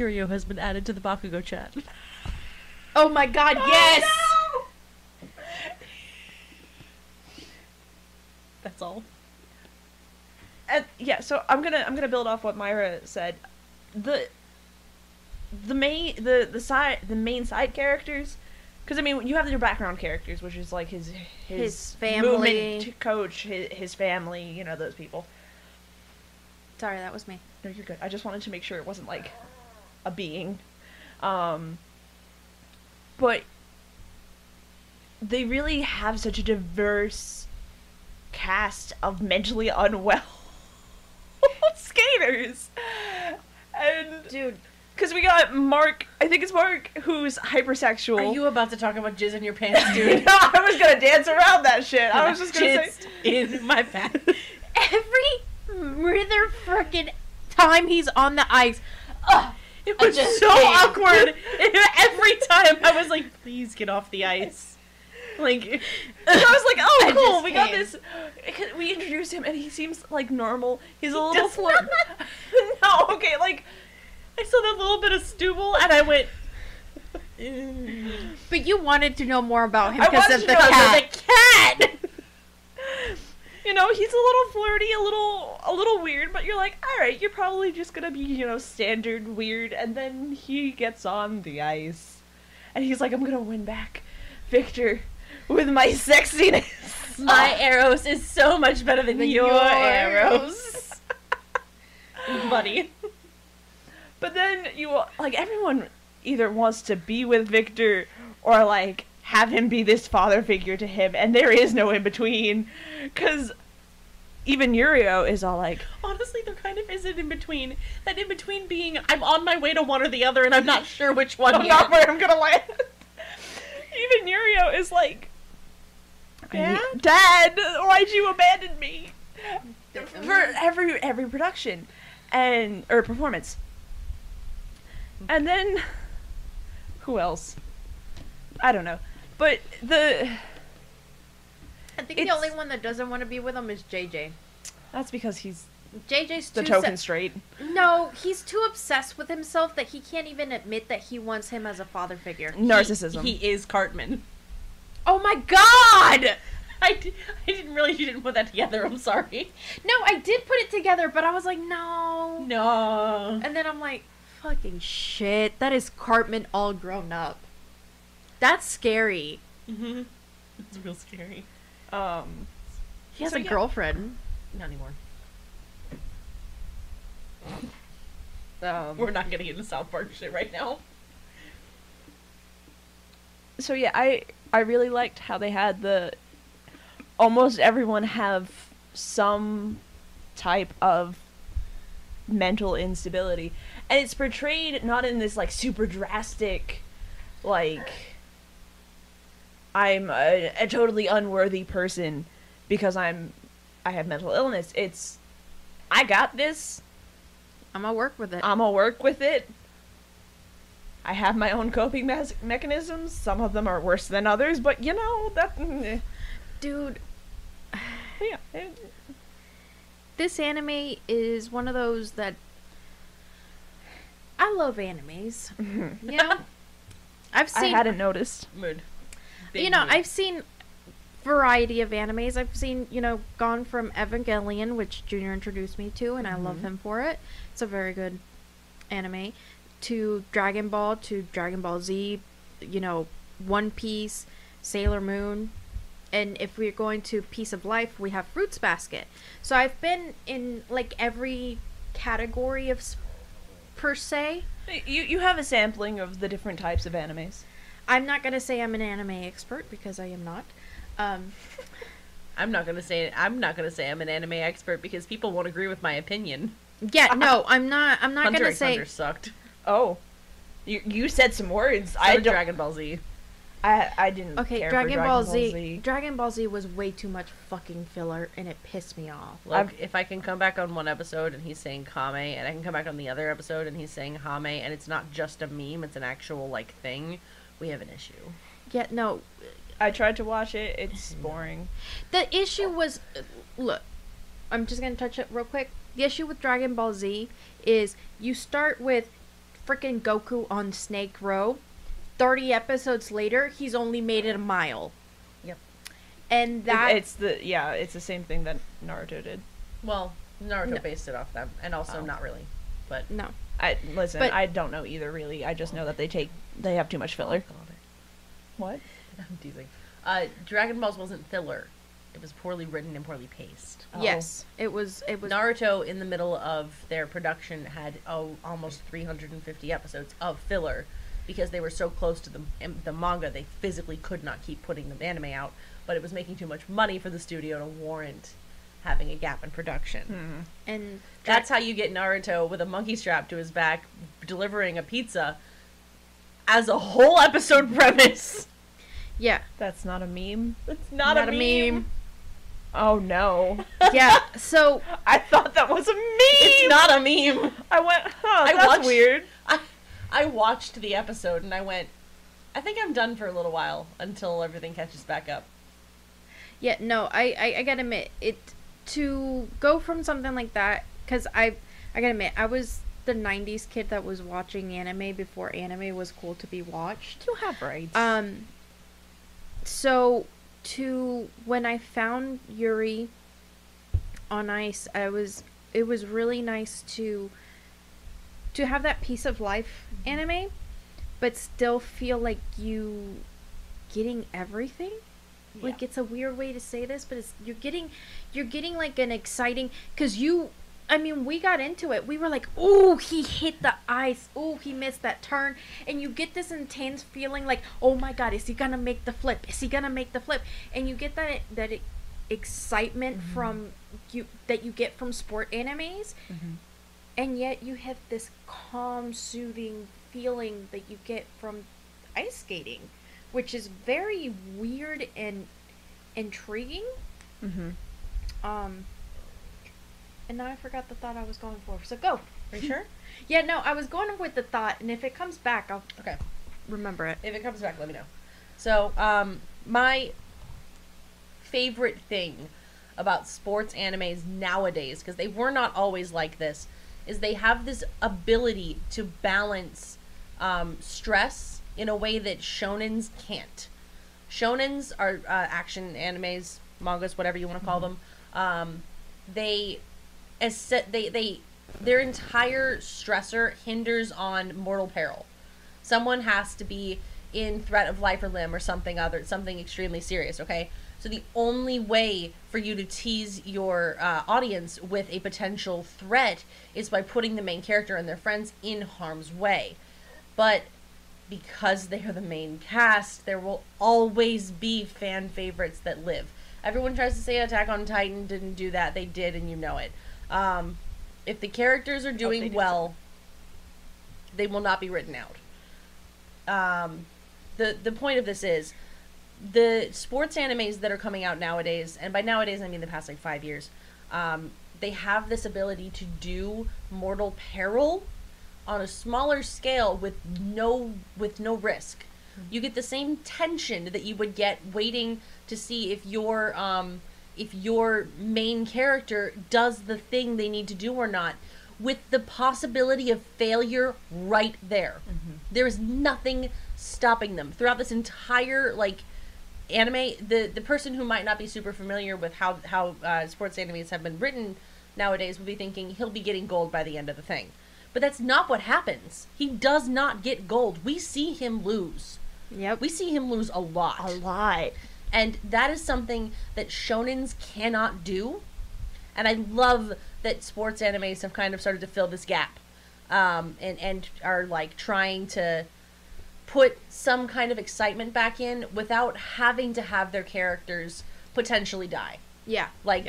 Yurio has been added to the Bakugo chat. oh my god oh, yes That's all. And yeah, so I'm gonna I'm gonna build off what Myra said. The the main the the side the main side characters, because I mean you have your background characters, which is like his his, His family. movement coach, his, his family, you know those people. sorry that was me No, you're good. I just wanted to make sure it wasn't like a being. Um, but they really have such a diverse cast of mentally unwell skaters. And dude because we got Mark, I think it's Mark, who's hypersexual. Are you about to talk about jizz in your pants, dude? no, I was gonna dance around that shit. I was just gonna Jizzed say. in my pants. every rather freaking time he's on the ice ugh, It was just so can't. awkward. Every time I was like, please get off the ice. Like, I was like, oh, I cool, we got this. We introduced him, and he seems like normal. He's a little flirt. no, okay, like I saw that little bit of Stubble and I went, but you wanted to know more about him because of the cat the cat! You know, he's a little flirty, a little, a little weird. But you're like, all right, you're probably just gonna be, you know, standard weird. And then he gets on the ice, and he's like, I'm gonna win back, Victor, with my sexiness. My Eros is so much better than your, your Eros. Buddy. But then you like everyone either wants to be with Victor or like have him be this father figure to him, and there is no in between. Cause even Yurio is all like, Honestly, there kind of isn't in between. That in between being I'm on my way to one or the other and I'm not sure which one I'm not where I'm gonna land. Even Yurio is like, Dad, Dad, why'd you abandon me? For every every production, and or performance. And then, who else? I don't know, but the I think the only one that doesn't want to be with him is JJ. that's because he's JJ's the token se- straight. No, he's too obsessed with himself that he can't even admit that he wants him as a father figure. Narcissism. He is Cartman. Oh my god! I didn't realize you didn't put that together. I'm sorry. No, I did put it together, but I was like, no. No. And then I'm like, fucking shit. That is Cartman all grown up. That's scary. Mm-hmm. It's real scary. um, He has So, a yeah. girlfriend. Not anymore. um, We're not getting into South Park shit right now. so yeah, I I really liked how they had the almost everyone have some type of mental instability, and it's portrayed not in this like super drastic, like I'm a, a totally unworthy person because I'm I have mental illness. It's I got this. I'm gonna work with it. I'm gonna work with it. I have my own coping mechanisms. Some of them are worse than others, but you know that. eh, Dude, Yeah, this anime is one of those that I love animes. You know, I've seen. I hadn't noticed. Mood. You know, I've seen variety of animes. I've seen, you know, gone from Evangelion, which Junior introduced me to, and I love mm-hmm. him for it. It's a very good anime. To Dragon Ball, to Dragon Ball Z, you know, One Piece, Sailor Moon, and if we're going to Piece of Life, we have Fruits Basket. So I've been in like every category of per se. You you have a sampling of the different types of animes. I'm not gonna say I'm an anime expert because I am not. Um, I'm not gonna say I'm not gonna say I'm an anime expert because people won't agree with my opinion. yeah, no, I'm not. I'm not Hunter gonna x say. Hunter sucked. Oh, you you said some words. So I did don't. Dragon Ball Z. I I didn't. Okay, care Dragon, for Ball, Z, Dragon Ball Z was way too much fucking filler, and it pissed me off. Look, I've- if I can come back on one episode and he's saying Kame, and I can come back on the other episode and he's saying Hame, and it's not just a meme, it's an actual like thing, we have an issue. Yeah, no, I tried to watch it. It's boring. the issue was, uh, look, I'm just gonna touch it real quick. The issue with Dragon Ball Z is you start with freaking Goku on Snake Row. Thirty episodes later, he's only made it a mile. Yep. And that it's the yeah. It's the same thing that Naruto did. Well, Naruto No. based it off them, and also Oh. not really, but no. I listen. But- I don't know either. Really, I just know that they take they have too much filler. What? I'm teasing. Uh, Dragon Balls wasn't filler; it was poorly written and poorly paced. Oh. Yes, it was. It was. Naruto, in the middle of their production, had oh almost 350 episodes of filler because they were so close to the the manga. They physically could not keep putting the anime out, but it was making too much money for the studio to warrant having a gap in production. and That's how you get Naruto with a monkey strap to his back delivering a pizza as a whole episode premise. yeah. That's not a meme. It's not, Not a, a meme. meme. Oh no! Yeah. So I thought that was a meme. It's not a meme. I went. Huh, I that's watched- weird. I, I watched the episode and I went, I think I'm done for a little while until everything catches back up. Yeah, no, I, I, I gotta admit it to go from something like that because I I gotta admit I was the '90s kid that was watching anime before anime was cool to be watched. You have rights. Um, so to when I found Yuri on Ice, I was it was really nice to to have that piece of life anime, but still feel like you getting everything. Like it's a weird way to say this, but it's you're getting you're getting like an exciting because you. I mean, we got into it. We were like, "Oh, he hit the ice. Oh, he missed that turn," and you get this intense feeling like, "Oh my God, is he gonna make the flip? Is he gonna make the flip?" And you get that that excitement from you that you get from sport animes, and yet you have this calm, soothing feeling that you get from ice skating, which is very weird and intriguing. Mm-hmm. Um, and now I forgot the thought I was going for. So go. Are you sure? Yeah, no, I was going with the thought, and if it comes back, I'll Okay. remember it. If it comes back, let me know. So, um, my favorite thing about sports animes nowadays, because they were not always like this, is they have this ability to balance um, stress in a way that shonens can't. Shonens are uh, action animes, mangas, whatever you want to call them. Um, they, as set, they they their entire stressor hinders on mortal peril. Someone has to be in threat of life or limb or something other something extremely serious okay? So the only way for you to tease your uh, audience with a potential threat is by putting the main character and their friends in harm's way. But because they are the main cast there will always be fan favorites that live. Everyone tries to say attack on titan didn't do that they did and you know it um, if the characters are doing did well they will not be written out. Um, the the point of this is the sports animes that are coming out nowadays, and by nowadays I mean the past like five years, um, they have this ability to do mortal peril on a smaller scale with no with no risk. You get the same tension that you would get waiting to see if your um, if your main character does the thing they need to do or not, with the possibility of failure right there. There is nothing stopping them throughout this entire like anime. The the person who might not be super familiar with how how uh, sports animes have been written nowadays will be thinking he'll be getting gold by the end of the thing, but that's not what happens. He does not get gold. We see him lose. Yep. We see him lose a lot. A lot. And that is something that shonens cannot do. And I love that sports animes have kind of started to fill this gap. Um, and, and are like trying to put some kind of excitement back in without having to have their characters potentially die. yeah. Like,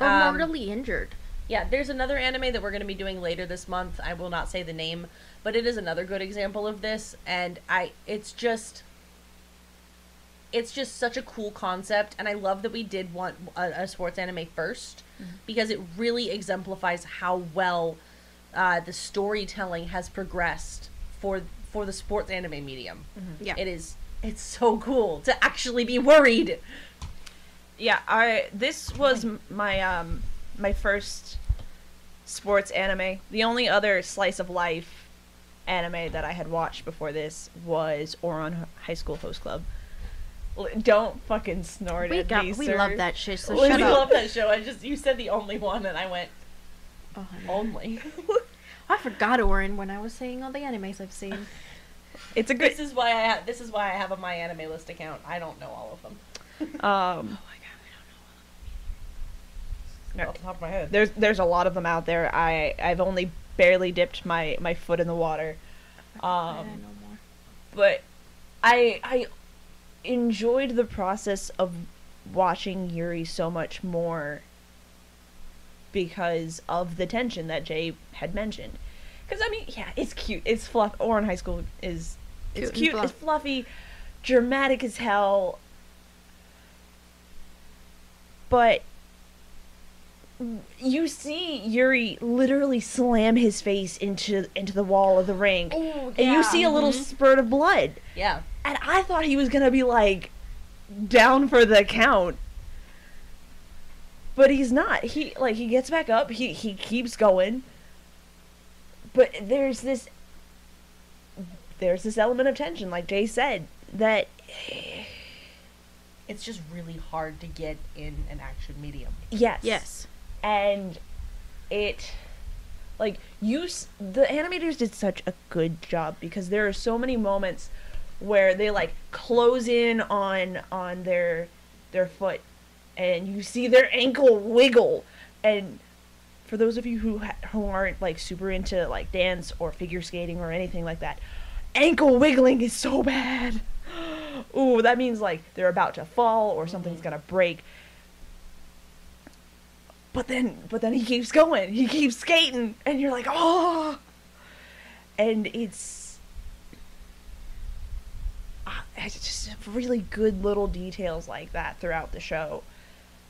Or Um, mortally injured. yeah, there's another anime that we're going to be doing later this month. I will not say the name, but it is another good example of this and I it's just it's just such a cool concept and I love that we did want a, a sports anime 1st because it really exemplifies how well uh, the storytelling has progressed for for the sports anime medium. Yeah. It is it's so cool to actually be worried. Yeah, I this was my um my first sports anime. The only other slice of life anime that I had watched before this was Ouran High School Host Club. L- Don't fucking snort We at got me, we sir. love that shit. So I shut up. love that show. I just you said the only one and I went Oh, only. I forgot Ouran when I was saying all the animes I've seen. It's a good This is why I have this is why I have a my anime list account. I don't know all of them. um oh my god, I don't know all of them. Off the top of my head. there's there's a lot of them out there. I I've only barely dipped my my foot in the water. I Um know more. but I I enjoyed the process of watching Yuri so much more because of the tension that Jay had mentioned. Because I mean, yeah, it's cute. It's fluff. Ouran High School is it's Cute cute. fluff. It's fluffy, dramatic as hell. But you see Yuri literally slam his face into into the wall of the ring, Oh, and you see a little spurt of blood. Mm-hmm. Yeah. And I thought he was gonna be like down for the count. But he's not. He like he gets back up, he he keeps going. But there's this there's this element of tension, like Jay said, that It's just really hard to get in an action medium. yes. Yes. And it like you the animators did such a good job because there are so many moments where they like close in on on their their foot and you see their ankle wiggle. And for those of you who ha- who aren't like super into like dance or figure skating or anything like that ankle wiggling is so bad. Ooh that means like they're about to fall or something's mm-hmm. gonna break but then but then he keeps going he keeps skating and you're like oh and it's it's just really good little details like that throughout the show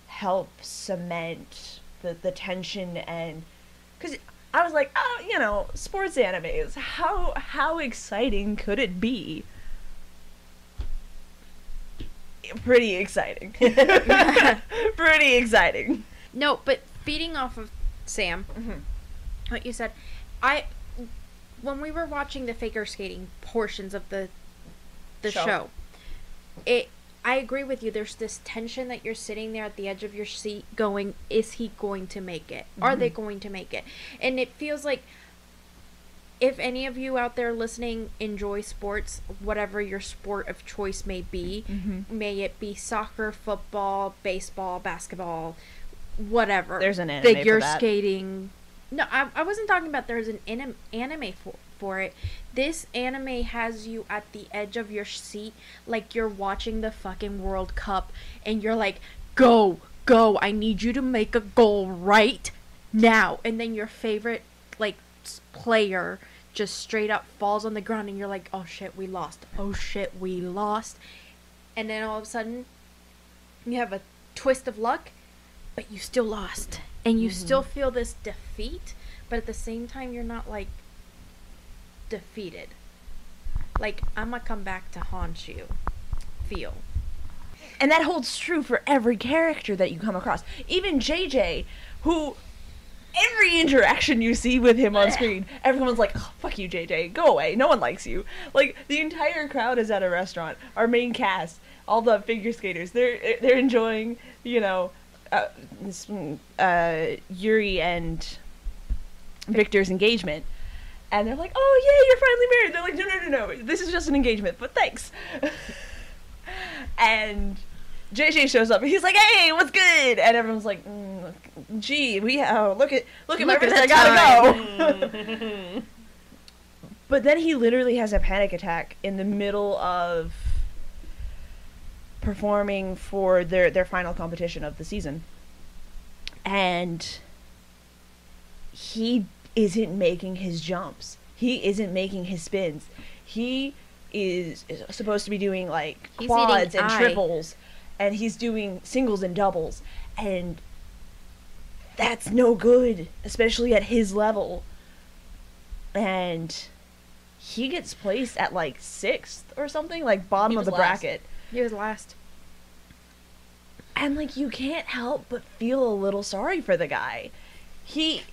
help cement the the tension and because I was like, oh, you know, sports animes. How how exciting could it be? Pretty exciting. Pretty exciting. No, but feeding off of Sam, mm-hmm. what you said, I when we were watching the figure skating portions of the the Show. show, it I agree with you. There's this tension that you're sitting there at the edge of your seat, going, "Is he going to make it? Are they mm-hmm. going to make it?" And it feels like if any of you out there listening enjoy sports, whatever your sport of choice may be, mm-hmm. may it be soccer, football, baseball, basketball, whatever. There's an anime for figure skating. No, I, I wasn't talking about there's an anim- anime for for it. This anime has you at the edge of your seat like you're watching the fucking World Cup and you're like, "Go, go. I need you to make a goal right now." And then your favorite like player just straight up falls on the ground and you're like, "Oh shit, we lost. Oh shit, we lost." And then all of a sudden you have a twist of luck, but you still lost. And you still mm-hmm. feel this defeat, but at the same time you're not like defeated. Like I'm gonna come back to haunt you. Feel. And that holds true for every character that you come across. Even JJ, who every interaction you see with him on screen, everyone's like, oh, fuck you, JJ. Go away. No one likes you. Like, the entire crowd is at a restaurant. Our main cast, all the figure skaters, they're, they're enjoying, you know, uh, this, uh, Yuri and Victor's engagement. And they're like, oh, yeah, you're finally married. They're like, no, no, no, no. This is just an engagement, but thanks. and JJ shows up and he's like, "Hey, what's good?" And everyone's like, mm, "Gee, we oh, look at look at my Look at wrist, I gotta go." but then he literally has a panic attack in the middle of performing for their their final competition of the season, and he isn't making his jumps. He isn't making his spins. He is, is supposed to be doing like He's quads and eye. triples, and he's doing singles and doubles, and that's no good, especially at his level. And he gets placed at like sixth or something, like bottom of the last. bracket. He was last. And like you can't help but feel a little sorry for the guy. He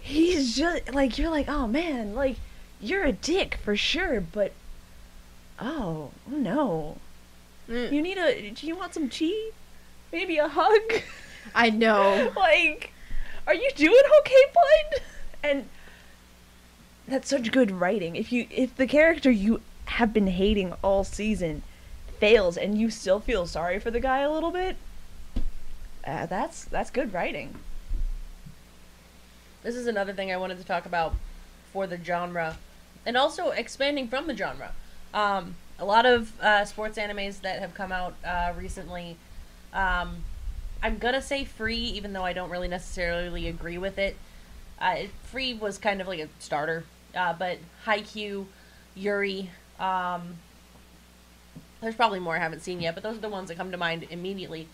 he's just like you're like, "Oh man, like you're a dick for sure, but oh, no. Mm. You need a do you want some tea? Maybe a hug?" I know. like, are you doing okay, bud? And that's such good writing. If you if the character you have been hating all season fails and you still feel sorry for the guy a little bit, uh, that's that's good writing. This is another thing I wanted to talk about for the genre, and also expanding from the genre. Um, a lot of uh, sports animes that have come out uh, recently. Um, I'm gonna say free, even though I don't really necessarily agree with it. Uh, free was kind of like a starter, uh, but Haikyuu, Yuri, um, there's probably more I haven't seen yet, but those are the ones that come to mind immediately.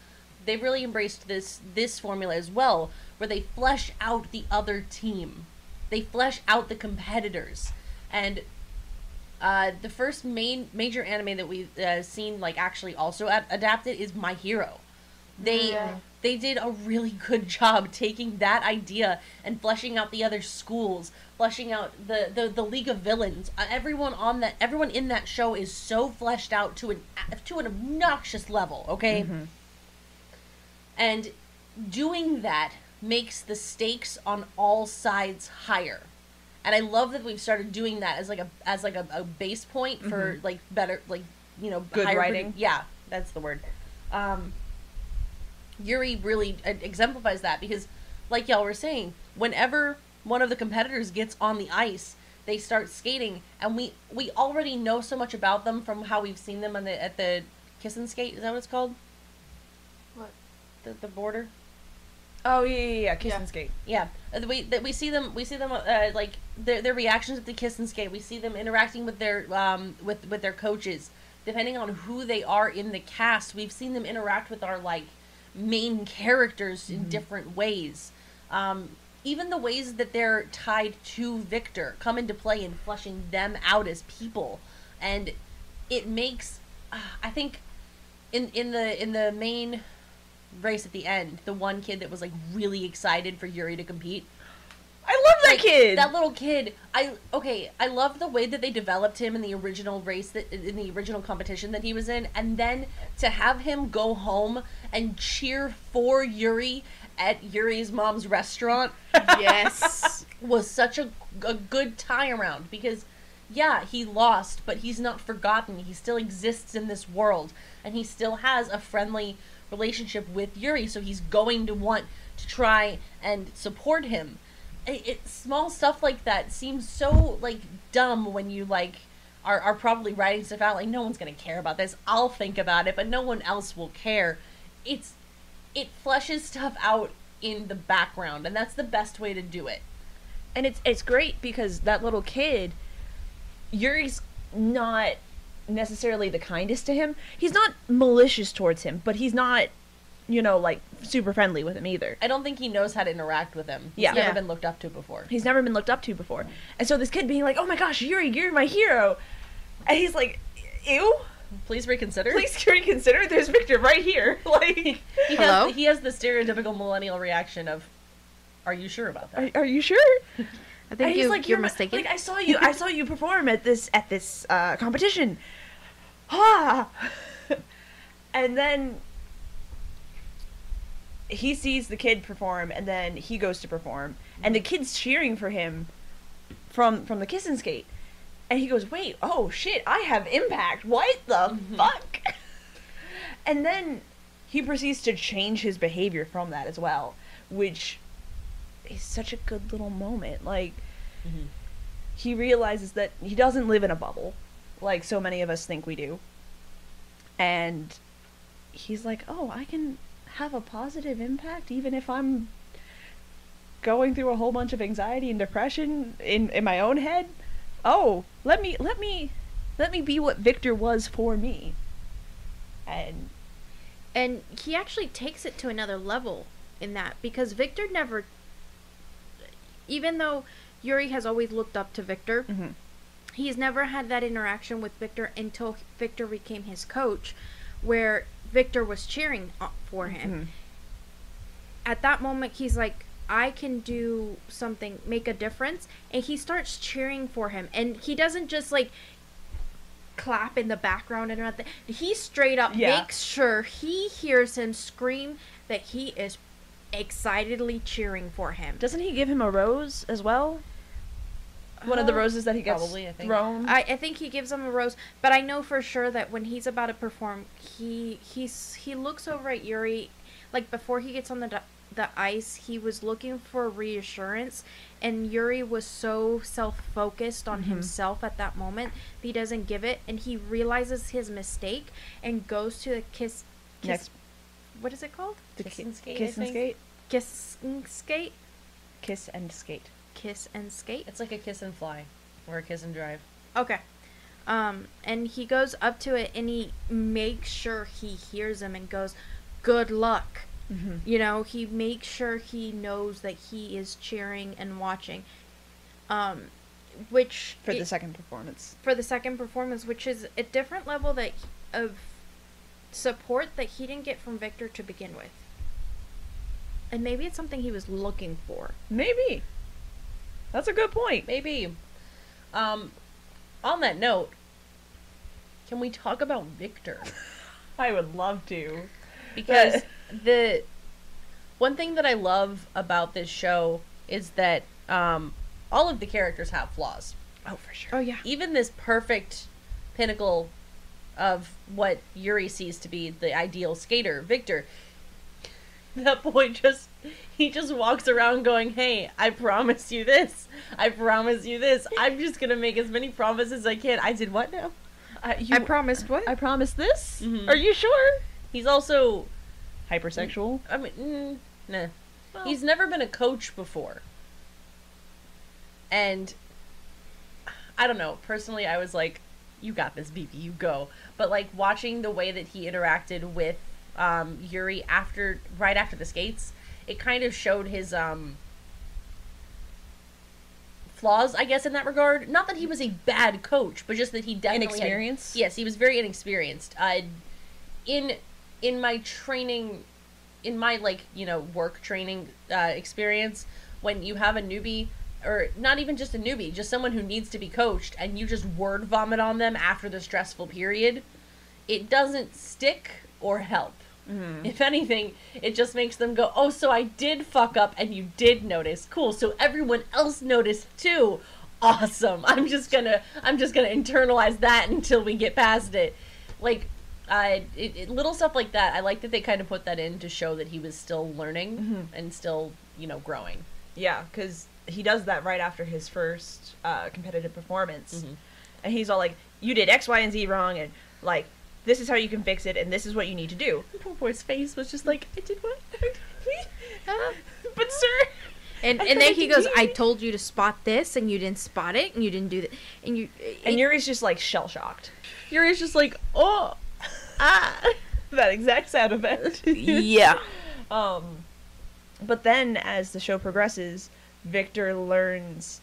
They've really embraced this this formula as well, where they flesh out the other team, they flesh out the competitors, and uh, the first main major anime that we've uh, seen like actually also ad- adapted is My Hero. They they did a really good job taking that idea and fleshing out the other schools, fleshing out the the, the League of Villains. Uh, everyone on that everyone in that show is so fleshed out to an to an obnoxious level. Okay, and doing that makes the stakes on all sides higher. And I love that we've started doing that as like a as like a, a base point for like better like you know Good higher writing. yeah, that's the word. Um, Yuri really uh, exemplifies that because, like y'all were saying, whenever one of the competitors gets on the ice, they start skating, and we we already know so much about them from how we've seen them on the at the kiss and skate. Is that what it's called? What? The the border. Oh yeah, yeah, yeah. Kiss and skate. Yeah, uh, we that we see them we see them uh, like their their reactions at the kiss and skate. We see them interacting with their um with with their coaches. depending on who they are in the cast, we've seen them interact with our like main characters in different ways. Um, even the ways that they're tied to Victor come into play in fleshing them out as people, and it makes uh, I think in in the in the main race at the end, the one kid that was like really excited for Yuri to compete. I love that Like, kid. That little kid. I okay. I love the way that they developed him in the original race that in the original competition that he was in, and then to have him go home and cheer for Yuri at Yuri's mom's restaurant Yes. was such a, a good tie around because yeah he lost but he's not forgotten he still exists in this world and he still has a friendly relationship with yuri so he's going to want to try and support him it, it small stuff like that seems so like dumb when you like are, are probably writing stuff out like no one's gonna care about this. I'll think about it but no one else will care. It's it fleshes stuff out in the background and that's the best way to do it. And it's it's great because that little kid Yuri's not necessarily the kindest to him. He's not malicious towards him, but he's not you know like super friendly with him either. I don't think he knows how to interact with him. He's Yeah. never Yeah. been looked up to before. He's never been looked up to before. And so this kid being like, "Oh my gosh, Yuri, you're my hero." And he's like, "Ew, Please reconsider. please reconsider. There's Victor right here." Like He Hello? has, he has the stereotypical millennial reaction of, "Are you sure about that?" Are, are you sure? I And think he's you, like, you're my- mistaken. Like I saw you, I saw you perform at this at this uh, competition. Ah, and then he sees the kid perform, and then he goes to perform, and the kid's cheering for him from from the kiss and skate, and he goes, "Wait, oh shit, I have impact. What the mm-hmm. fuck?" and then he proceeds to change his behavior from that as well, which is such a good little moment. Like mm-hmm. he realizes that he doesn't live in a bubble like so many of us think we do. And he's like, "Oh, I can have a positive impact even if I'm going through a whole bunch of anxiety and depression in in my own head. Oh, let me let me let me be what Victor was for me." And and he actually takes it to another level in that because Victor never even though Yuri has always looked up to Victor, Mhm. he's never had that interaction with Victor until Victor became his coach where Victor was cheering for him. Mhm. At that moment he's like I can do something, make a difference, and he starts cheering for him. And he doesn't just like clap in the background and nothing. He straight up Yeah. makes sure he hears him scream that he is excitedly cheering for him. doesn't he give him a rose as well? One of the Uh, roses that he gets probably, I think. thrown. I, I think he gives him a rose, but I know for sure that when he's about to perform, he he's he looks over at Yuri, like before he gets on the the ice, he was looking for reassurance, and Yuri was so self focused on himself at that moment that he doesn't give it, and he realizes his mistake and goes to the kiss. kiss Next. what is it called? The Kiss ki- and skate, I Kiss and skate. Kiss and skate. Kiss and skate. Kiss and skate. It's like a kiss and fly, or a kiss and drive. Okay. Um, and he goes up to it and he makes sure he hears him and goes, "Good luck." Mhm. You know, he makes sure he knows that he is cheering and watching. Um, which For i- the second performance. for the second performance, which is a different level that of support that he didn't get from Victor to begin with. And maybe it's something he was looking for. Maybe. That's a good point. Maybe. Um, on that note, can we talk about Victor? I would love to. because the one thing that I love about this show is that um, all of the characters have flaws. Oh, for sure. Oh yeah. Even this perfect pinnacle of what Yuri sees to be the ideal skater, Victor. That boy just he just walks around going, "Hey, I promise you this. I promise you this. I'm just gonna make as many promises as I can." I did what now? I, you, I promised what? I promised this. Mhm. Are you sure? He's also Hypersexual. I mean, mm, nah. Well- He's never been a coach before. And I don't know. Personally, I was like, you got this, BB, you go. But like watching the way that he interacted with um, Yuri after, right after the skates, it kind of showed his um, flaws, I guess, in that regard. Not that he was a bad coach, but just that he definitely had- Inexperienced? yes, he was very inexperienced. Uh, in in my training, in my like you know work training uh, experience, when you have a newbie or not even just a newbie, just someone who needs to be coached, and you just word vomit on them after the stressful period, it doesn't stick or help. If anything, it just makes them go, "Oh, so I did fuck up, and you did notice. Cool. So everyone else noticed too. Awesome. I'm just gonna, I'm just gonna internalize that until we get past it. Like, uh, it, it, little stuff like that. I like that they kind of put that in to show that he was still learning and still, you know, growing. Yeah, because he does that right after his first uh, competitive performance, and he's all like, "You did X, Y, and Z wrong, and like this is how you can fix it, and this is what you need to do." Poor boy's face was just like, I did what? but sir, And I and then he goes, do "I told you to spot this, and you didn't spot it, and you didn't do that, and you." and it- Yuri's just like shell shocked. Yuri's just like, oh, ah. that exact sound effect. yeah. Um, but then as the show progresses, Victor learns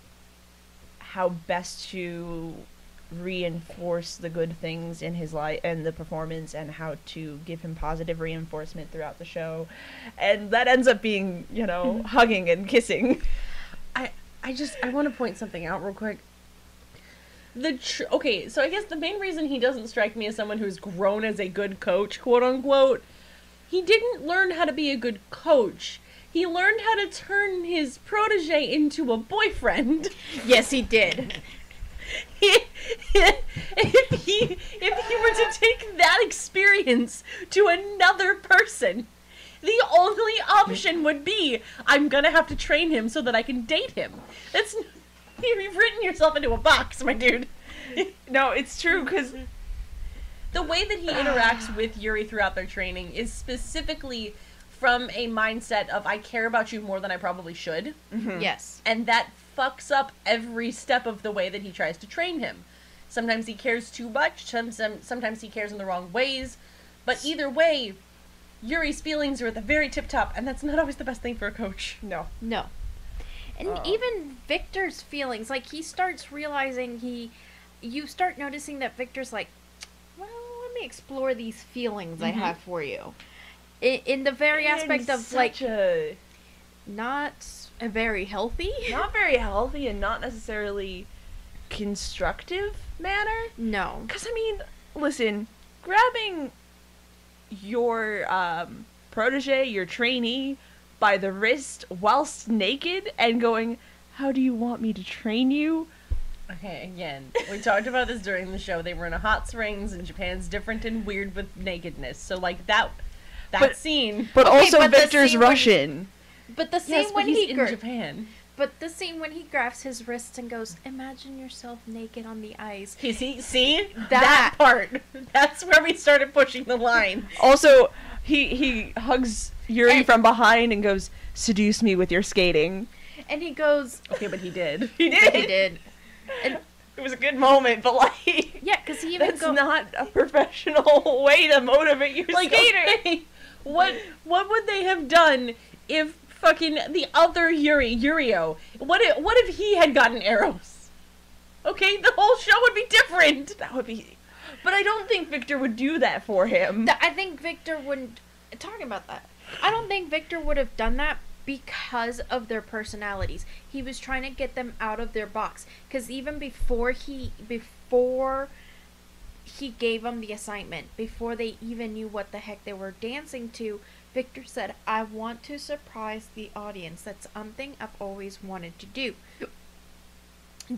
how best to reinforce the good things in his life and the performance and how to give him positive reinforcement throughout the show and that ends up being you know mm-hmm. hugging and kissing I I just I want to point something out real quick. The tr- okay, so I guess the main reason he doesn't strike me as someone who's grown as a good coach, quote unquote, he didn't learn how to be a good coach. He learned how to turn his protege into a boyfriend. Yes, he did. if he if he were to take that experience to another person, the only option would be I'm gonna have to train him so that I can date him. That's you've written yourself into a box, my dude. no it's true because The way that he interacts with Yuri throughout their training is specifically from a mindset of I care about you more than I probably should. Mm-hmm. Yes. and that fucks up every step of the way that he tries to train him. Sometimes he cares too much, some, some, sometimes he cares in the wrong ways, but either way, Yuri's feelings are at the very tip top, and that's not always the best thing for a coach. no No. And even Victor's feelings, like he starts realizing he, you start noticing that Victor's like, well, let me explore these feelings I mm-hmm. have for you. In, in the very aspect In of like a not a very healthy. not very healthy and not necessarily constructive manner No. Because, I mean, listen, grabbing your um, protege, your trainee, by the wrist whilst naked and going, How do you want me to train you? Okay, again, we talked about this during the show. They were in a hot springs, and Japan's different and weird with nakedness. So, like, that that But- scene. But Okay, also, but Victor's scene when- Russian. But the scene Yes, but when he's he in Japan. but the scene when he grabs his wrists and goes, "Imagine yourself naked on the ice." You see, see That- that part. That's where we started pushing the line. Also, he, he hugs Yuri And- from behind and goes, Seduce me with your skating. And he goes, Okay, but he did. He did. he did. It was a good moment, but like. Yeah, because he even That's go, not a professional way to motivate your like skater. okay, what what would they have done if fucking the other Yuri Yurio what if what if he had gotten Eros? Okay, the whole show would be different. That would be. But I don't think Victor would do that for him. I think Victor wouldn't. Talking about that, I don't think Victor would have done that because of their personalities. He was trying to get them out of their box. Because even before he before he gave them the assignment, before they even knew what the heck they were dancing to, Victor said, "I want to surprise the audience. That's something I've always wanted to do."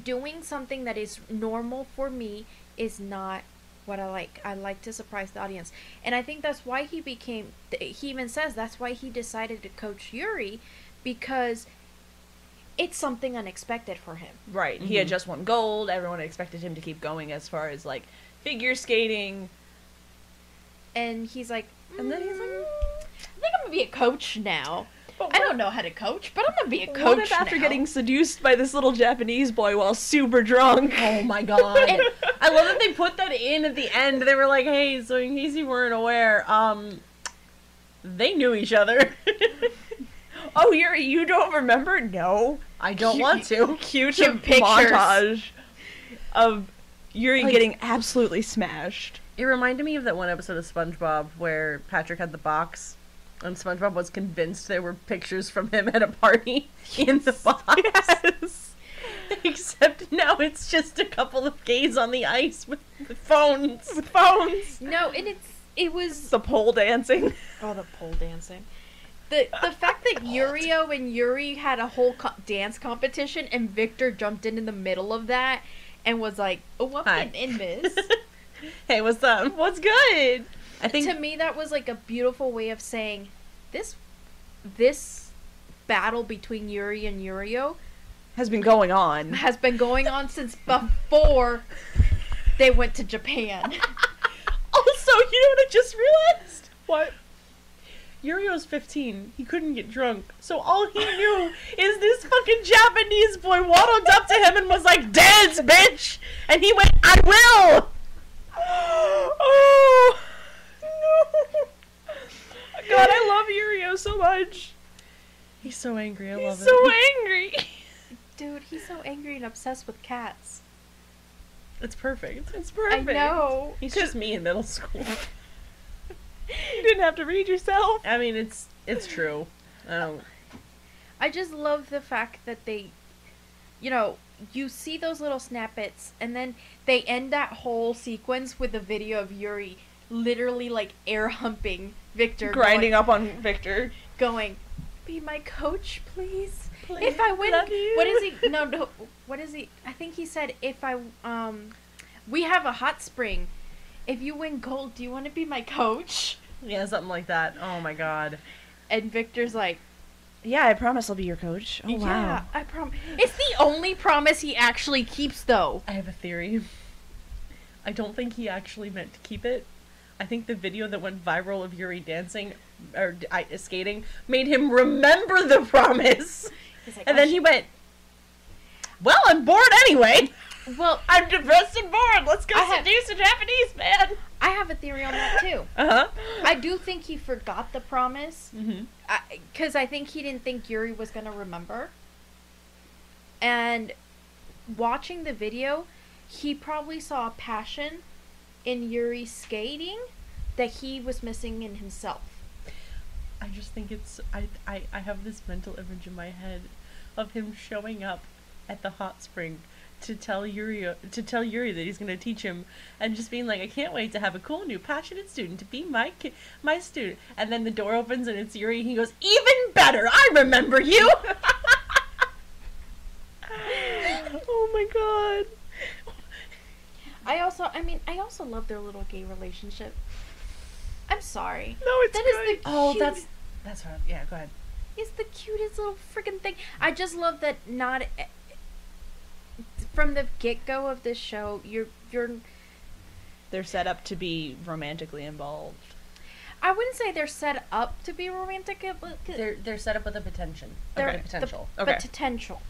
Doing something that is normal for me is not what I like. I like to surprise the audience. And I think that's why he became he even says that's why he decided to coach Yuri because it's something unexpected for him. Right. He had mm-hmm. just won gold. Everyone expected him to keep going as far as like figure skating. And he's like And then he's like, "Mm, I think I'm going to be a coach now. But I don't know how to coach, but I'm going to be a coach What if after now." getting seduced by this little Japanese boy while super drunk? Oh my god. and I love that they put that in at the end. They were like, "Hey, so in case you weren't aware, um, they knew each other." Oh, you're you don't remember? No. I don't want to. Cute Cute pictures. montage of Yuri Like- getting absolutely smashed. It reminded me of that one episode of SpongeBob where Patrick had the box, and SpongeBob was convinced there were pictures from him at a party in the box. Yes. Except now it's just a couple of gays on the ice with, with phones. With phones. No, and it's it was The pole dancing. oh the pole dancing. The the fact that Yurio and Yuri had a whole co- dance competition and Victor jumped in in the middle of that and was like, "Oh, I'm Hi. in this." Hey, what's up? What's good? I think to me that was like a beautiful way of saying this this battle between Yuri and Yurio Has been going on. has been going on since before they went to Japan. Also, you know what I just realized? What? Yurio's 15. He couldn't get drunk. So all he knew is this fucking Japanese boy waddled up to him and was like, Dance, bitch! And he went, I will! oh no! God, I love Yurio so much. He's so angry. I love He's love so angry. Dude, he's so angry and obsessed with cats. It's perfect. It's perfect. I know. He's just me in middle school. You didn't have to read yourself. I mean, it's it's true. I don't. I just love the fact that they, you know, you see those little snippets, and then they end that whole sequence with a video of Yuri literally like air humping Victor, Grinding going, up on Victor. going, "Be my coach, please. Please, if I win, love you." what is he? No, no. What is he? I think he said, if I um, we have a hot spring. If you win gold, do you want to be my coach?" Yeah, something like that. Oh my god. And Victor's like, Yeah, I promise I'll be your coach. Oh wow. "Yeah, I promise." It's the only promise he actually keeps, though. I have a theory. I don't think he actually meant to keep it. I think the video that went viral of Yuri dancing or I, skating made him remember the promise. Like, And "Oh, then he went, Well, I'm bored anyway. Well, I'm depressed and bored. Let's go I have- seduce a Japanese man. I have a theory on that too. Uh huh. I do think he forgot the promise Mm-hmm. because I, think he didn't think Yuri was gonna remember. And watching the video, he probably saw a passion in Yuri skating that he was missing in himself. I just think it's I, I I have this mental image in my head of him showing up at the hot spring to tell Yuri to tell Yuri that he's going to teach him and just being like I can't wait to have a cool new passionate student to be my ki- my student and then the door opens and it's Yuri and he goes even better I remember you oh my god. I also, I mean, I also love their little gay relationship. I'm sorry. No, it's That is good. the oh cute- that's that's right yeah go ahead It's the cutest little freaking thing. I just love that not e, from the get go of this show. You're you're. They're set up to be romantically involved. I wouldn't say they're set up to be romantic, uh, but they're they're set up with a potential they're okay. potential The, Okay. But potential.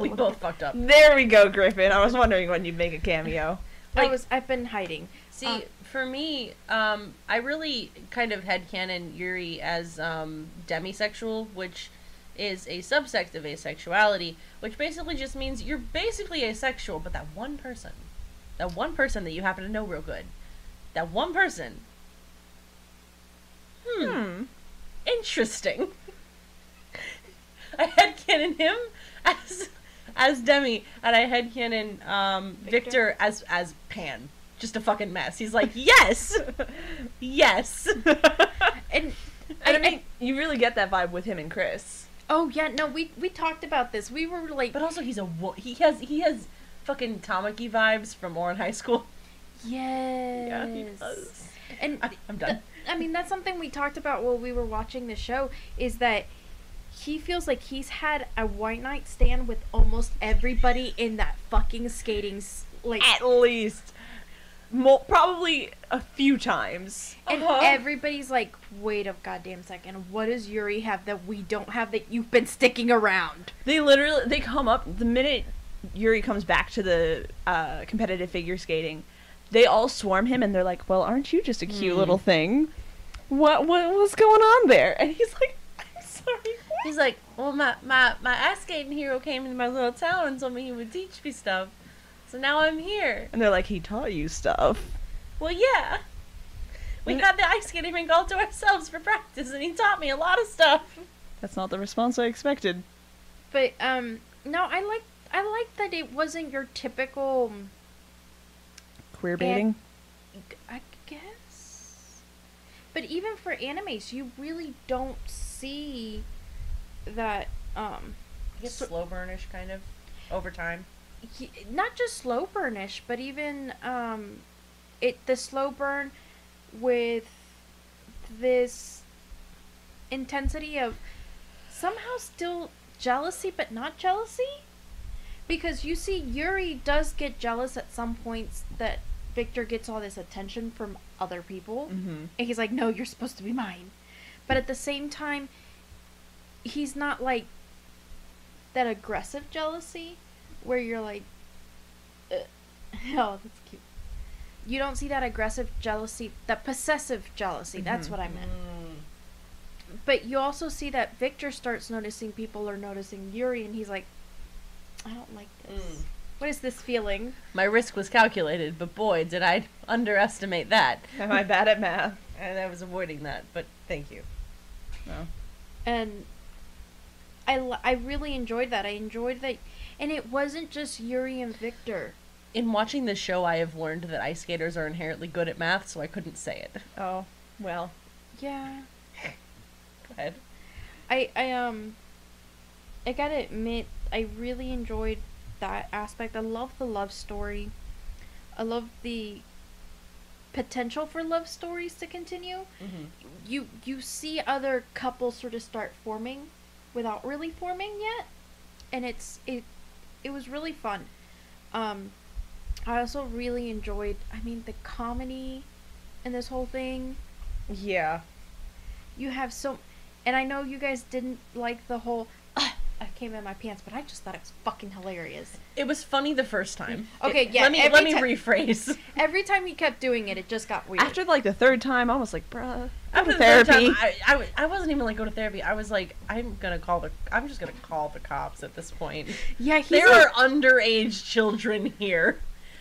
we both fucked up There we go, Griffin. I was wondering when you'd make a cameo. I was. I've been hiding. See, Uh, for me, um, I really kind of headcanon Yuri as um, demisexual, which is a subsect of asexuality, which basically just means you're basically asexual, but that one person, that one person that you happen to know real good, that one person, hmm, Hmm. interesting. I had headcanon him as as Demi, and I headcanon um, Victor? Victor? as as Pan. Just a fucking mess. He's like, yes, yes. And And I I- mean, you really get that vibe with him and Chris. oh yeah, no, we we talked about this. We were like, But also, he's a he has he has fucking Tamaki vibes from Ouran High School. yes. Yeah. he does. And I, I'm done. I mean, that's something we talked about while we were watching the show is that he feels like he's had a white night stand with almost everybody in that fucking skating like At least. Mo- probably a few times. and Uh-huh. everybody's like, "Wait a goddamn second. What does Yuri have that we don't have that you've been sticking around?" They literally they come up the minute Yuri comes back to the uh, competitive figure skating, they all swarm him and they're like, "Well, aren't you just a cute little thing? What what what's going on there?" And he's like, "I'm sorry." what?" He's like, well, my, my, my ice skating hero came into my little town and told me he would teach me stuff. So now I'm here. And they're like, "He taught you stuff." Well, yeah. We Mm. had the ice skating rink all to ourselves for practice, and he taught me a lot of stuff. That's not the response I expected. But um, no, I like I like that it wasn't your typical. Queer baiting. I guess. But even for animes, you really don't see that. Um, It gets slow burnish, kind of, over time. y- not just slow burnish, but even um, it the slow burn with this intensity of somehow still jealousy, but not jealousy. Because you see, Yuri does get jealous at some points that Victor gets all this attention from other people. Mm-hmm. And he's like, no, you're supposed to be mine. But at the same time, he's not like that aggressive jealousy where you're like, uh, oh, that's cute. You don't see that aggressive jealousy, that possessive jealousy. That's Mhm. what I meant. But you also see that Victor starts noticing people are noticing Yuri, and he's like, I don't like this. Mm. What is this feeling? My risk was calculated, but boy, did I underestimate that. Am I bad at math? And I was avoiding that, but thank you. No. and I, I really enjoyed that. I enjoyed that, and it wasn't just Yuri and Victor. In watching this show, I have learned that ice skaters are inherently good at math, so I couldn't say it. Oh, well. Yeah, Go ahead. I I um, I gotta admit, I really enjoyed that aspect. I love the love story. I love the potential for love stories to continue. Mm-hmm. You you see other couples sort of start forming without really forming yet, and it's it it was really fun. Um, I also really enjoyed. I mean, the comedy in this whole thing. Yeah. You have so, and I know you guys didn't like the whole. "Ugh, I came in my pants, but I just thought it was fucking hilarious. It was funny the first time. Mm. Okay, It- yeah, Let me let me ti- rephrase. Every time he kept doing it, it just got weird. After like the third time, I was like, bruh, go After to the third therapy. time, I wasn't even like go to therapy. I was like, I'm gonna call the. I'm just gonna call the cops at this point. yeah, he's There like- are underage children here,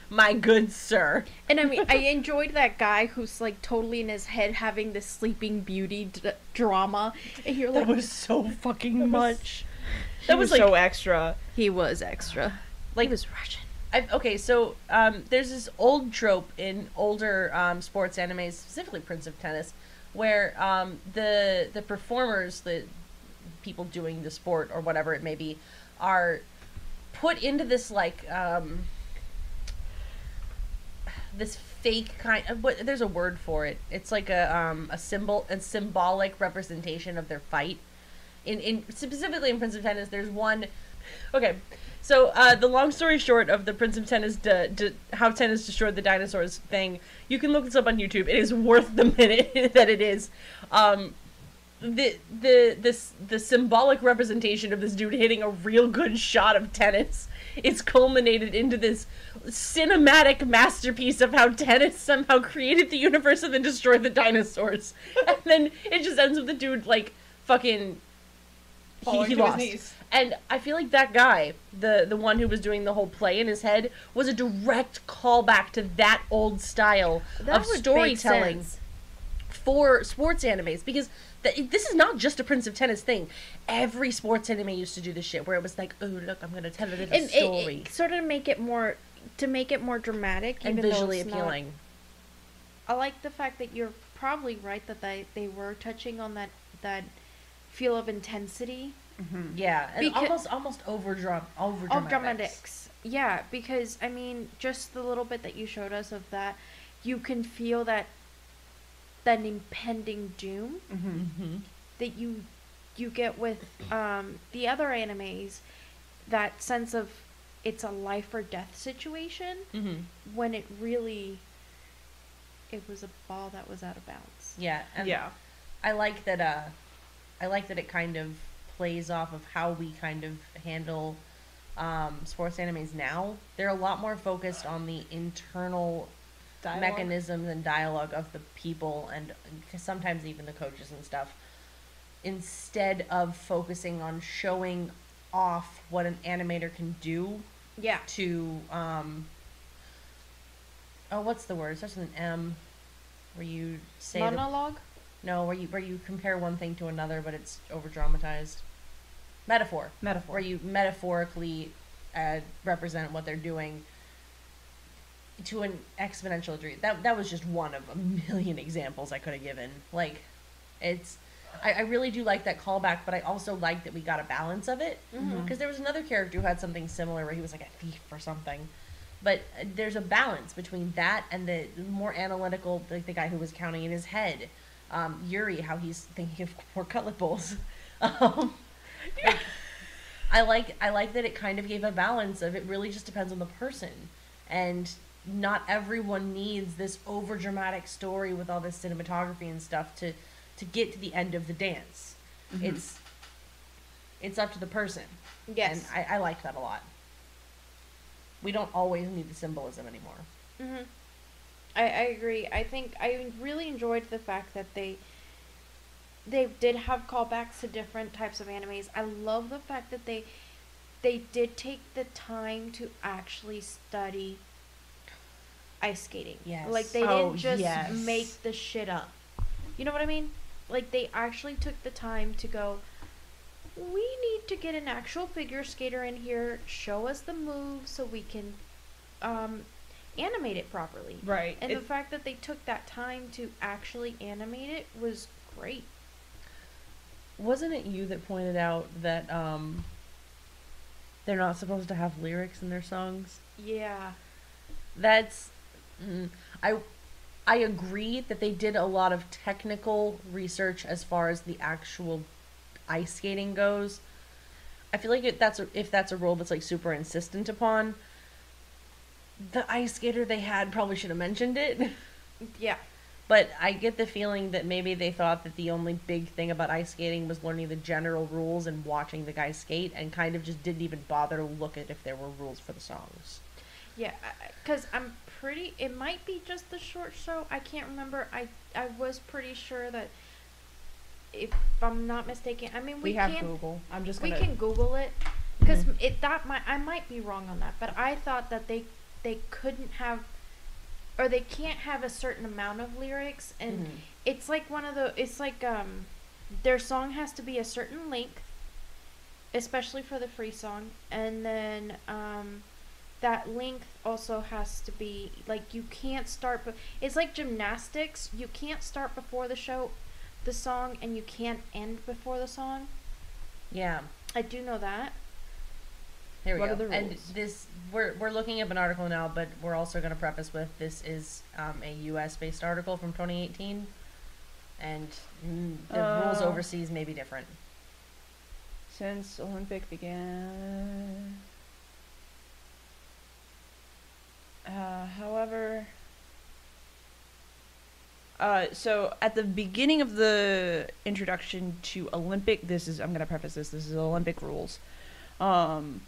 my good sir. And I mean, I enjoyed that guy who's like totally in his head having this Sleeping Beauty d- drama, and you're like, That was so fucking much. He That was was like so extra. he was extra. like he was Russian. I, okay, so um, there's this old trope in older um, sports animes, specifically Prince of Tennis, where um, the the performers, the people doing the sport or whatever it may be, are put into this like um, this fake kind of what there's a word for it. It's like a um, a symbol a symbolic representation of their fight. In in specifically in Prince of Tennis, there's one. Okay, so uh, the long story short of the Prince of Tennis, de- de- how tennis destroyed the dinosaurs thing, you can look this up on YouTube. It is worth the minute that it is. Um, the the this the symbolic representation of this dude hitting a real good shot of tennis is culminated into this cinematic masterpiece of how tennis somehow created the universe and then destroyed the dinosaurs. and then it just ends with the dude like fucking he, he lost. And I feel like that guy, the the one who was doing the whole play in his head, was a direct callback to that old style That of storytelling for sports animes because th- this is not just a Prince of Tennis thing. Every sports anime used to do this shit where it was like, oh look, I'm gonna tell a little And story it sort of make it more to make it more dramatic and visually it's not- appealing. I like the fact that you're probably right that they they were touching on that that feel of intensity Yeah, and Because- almost almost over dram over dramatics. Yeah, because I mean, just the little bit that you showed us of that, you can feel that that impending doom Mm-hmm. that you you get with um, the other animes. That sense of it's a life or death situation Mm-hmm. when it really it was a ball that was out of bounds. Yeah, and yeah. I like that. Uh, I like that it kind of plays off of how we kind of handle um, sports animes now, they're a lot more focused on the internal Dialogue. mechanisms and dialogue of the people and sometimes even the coaches and stuff instead of focusing on showing off what an animator can do Yeah. to um oh what's the word it starts with an m where you say the- Monologue. No where you where you compare one thing to another but it's over dramatized metaphor Metaphor. where you metaphorically uh, represent what they're doing to an exponential degree. That that was just one of a million examples I could have given. Like, it's I, I really do like that callback, but I also like that we got a balance of it because there was another character who had something similar where he was like a thief or something. But uh, there's a balance between that and the more analytical, like the guy who was counting in his head, um, Yuri, how he's thinking of more cutlet bowls. Um, like, I like I like that it kind of gave a balance of it really just depends on the person and not everyone needs this over dramatic story with all this cinematography and stuff to to get to the end of the dance. It's it's up to the person. Yes. And I, I like that a lot. We don't always need the symbolism anymore. Mm-hmm. I, I agree. I think I really enjoyed the fact that they they did have callbacks to different types of animes. I love the fact that they they did take the time to actually study ice skating. Yes. Like they Oh, didn't just yes. make the shit up. You know what I mean? Like they actually took the time to go we need to get an actual figure skater in here, show us the moves so we can um animate it properly. Right. And It- the fact that they took that time to actually animate it was great. Wasn't it you that pointed out that um they're not supposed to have lyrics in their songs? Yeah. That's mm, I I agree that they did a lot of technical research as far as the actual ice skating goes. I feel like it, that's a, if that's a role that's like super insistent upon. The ice skater they had probably should have mentioned it, Yeah. but I get the feeling that maybe they thought that the only big thing about ice skating was learning the general rules and watching the guys skate, and kind of just didn't even bother to look at if there were rules for the songs. Yeah, because I'm pretty. It might be just the short show. I can't remember. I I was pretty sure that if I'm not mistaken, I mean we, we have can Google. I'm just we gonna. can Google it because mm-hmm. it that might I might be wrong on that, but I thought that they they couldn't have or they can't have a certain amount of lyrics and Mhm. it's like one of the it's like um their song has to be a certain length especially for the free song and then um that length also has to be like you can't start but it's like gymnastics you can't start before the show the song and you can't end before the song Yeah. i do know that Here we What go. And this we're we're looking up an article now, but we're also going to preface with this is um, a U.S. based article from 2018, and mm, the rules Uh. overseas may be different. Since Olympic began. Uh, however. Uh, so at the beginning of the introduction to Olympic, this is I'm gonna preface this. This is Olympic rules. Um,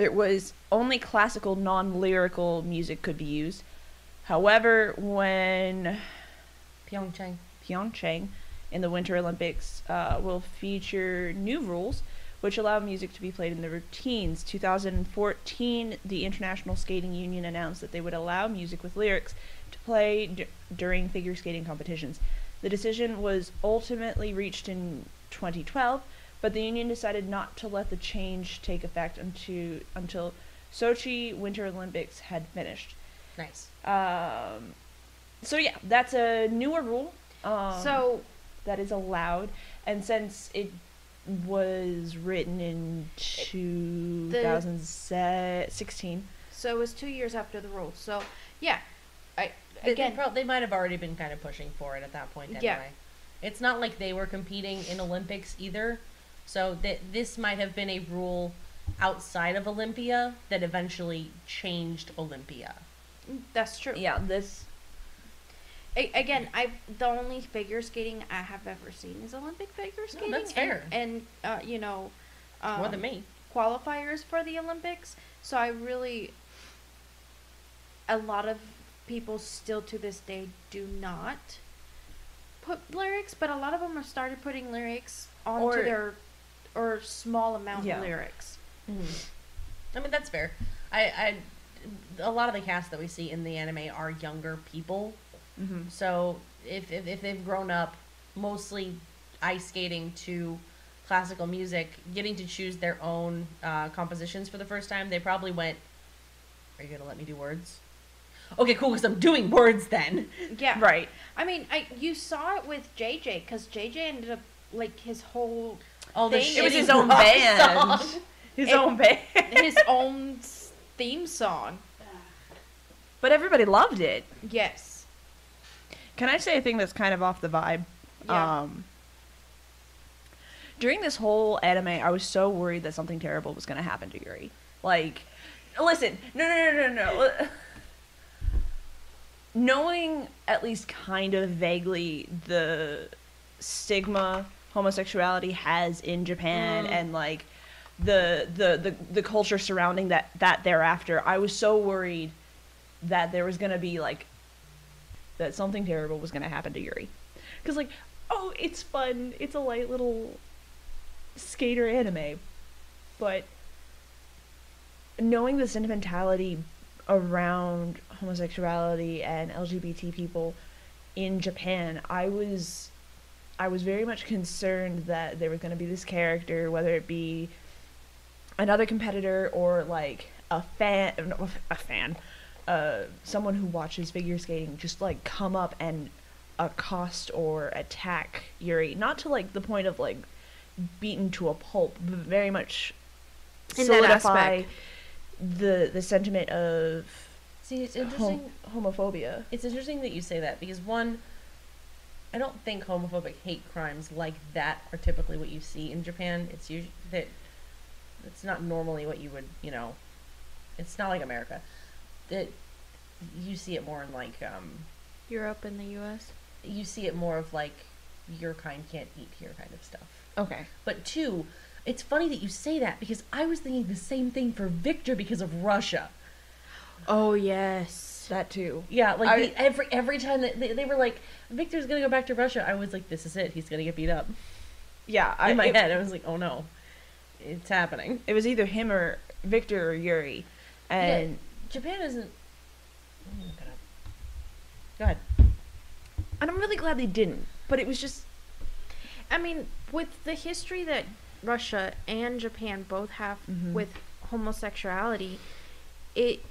it was only classical, non-lyrical music could be used. However, when Pyeongchang. Pyeongchang in the Winter Olympics uh, will feature new rules which allow music to be played in the routines. 2014, the International Skating Union announced that they would allow music with lyrics to play d- during figure skating competitions. The decision was ultimately reached in 2012, but the union decided not to let the change take effect until until Sochi Winter Olympics had finished. Nice. Um, so yeah, that's a newer rule. Um, so that is allowed, and since it was written in 2016, so it was two years after the rule so yeah i again they, they might have already been kind of pushing for it at that point anyway. Yeah. It's not like they were competing in Olympics either, so that this might have been a rule outside of Olympia that eventually changed Olympia. that's true yeah, this A- again, I the only figure skating I have ever seen is Olympic figure skating. No, that's and- fair. And, uh, you know, um, More than me. qualifiers for the Olympics. So I really, a lot of people still to this day do not put lyrics, but a lot of them have started putting lyrics onto Or- their or small amount Yeah. of lyrics. I mean, that's fair. I, I, a lot of the cast that we see in the anime are younger people. Mm-hmm. So if, if, if they've grown up mostly ice skating to classical music, getting to choose their own uh, compositions for the first time, they probably went, Are you going to let me do words? Okay, cool, because I'm doing words then. Yeah, Right. I mean, I you saw it with JJ because JJ ended up like his whole All the Thing It was his own band. song. His It- own band. his own theme song. but everybody loved it. Yes. Can I say a thing that's kind of off the vibe? Yeah. Um, during this whole anime, I was so worried that something terrible was going to happen to Yuri. Like, listen, no, no, no, no, no. Knowing at least kind of vaguely the stigma homosexuality has in Japan mm. and like the, the the the culture surrounding that that thereafter, I was so worried that there was going to be like that something terrible was going to happen to Yuri. Because, like, oh, it's fun. It's a light little skater anime. But knowing the sentimentality around homosexuality and LGBT people in Japan, I was I was very much concerned that there was going to be this character, whether it be another competitor or like a fan, no, a fan, uh, someone who watches figure skating, just like come up and accost or attack Yuri, not to like the point of like beaten to a pulp, but very much In that solidify aspect. the the sentiment of See, it's hom- interesting. homophobia. It's interesting that you say that because one, I don't think homophobic hate crimes like that are typically what you see in Japan. It's usually that it's not normally what you would, you know, it's not like America. That you see it more in like um, Europe and the U.S. you see it more of like your kind can't eat here kind of stuff. Okay. But two, it's funny that you say that because I was thinking the same thing for Victor because of Russia. Oh yes. That too. Yeah, like I- the, every every time that they, they were like, Victor's gonna go back to Russia, I was like, this is it. He's gonna get beat up. Yeah, I, In my it, head, I was like, oh no, it's happening. it was either him or Victor or Yuri, and Japan isn't. Gonna- Go ahead. and I'm really glad they didn't. But it was just I mean, with the history that Russia and Japan both have Mhm. with homosexuality, it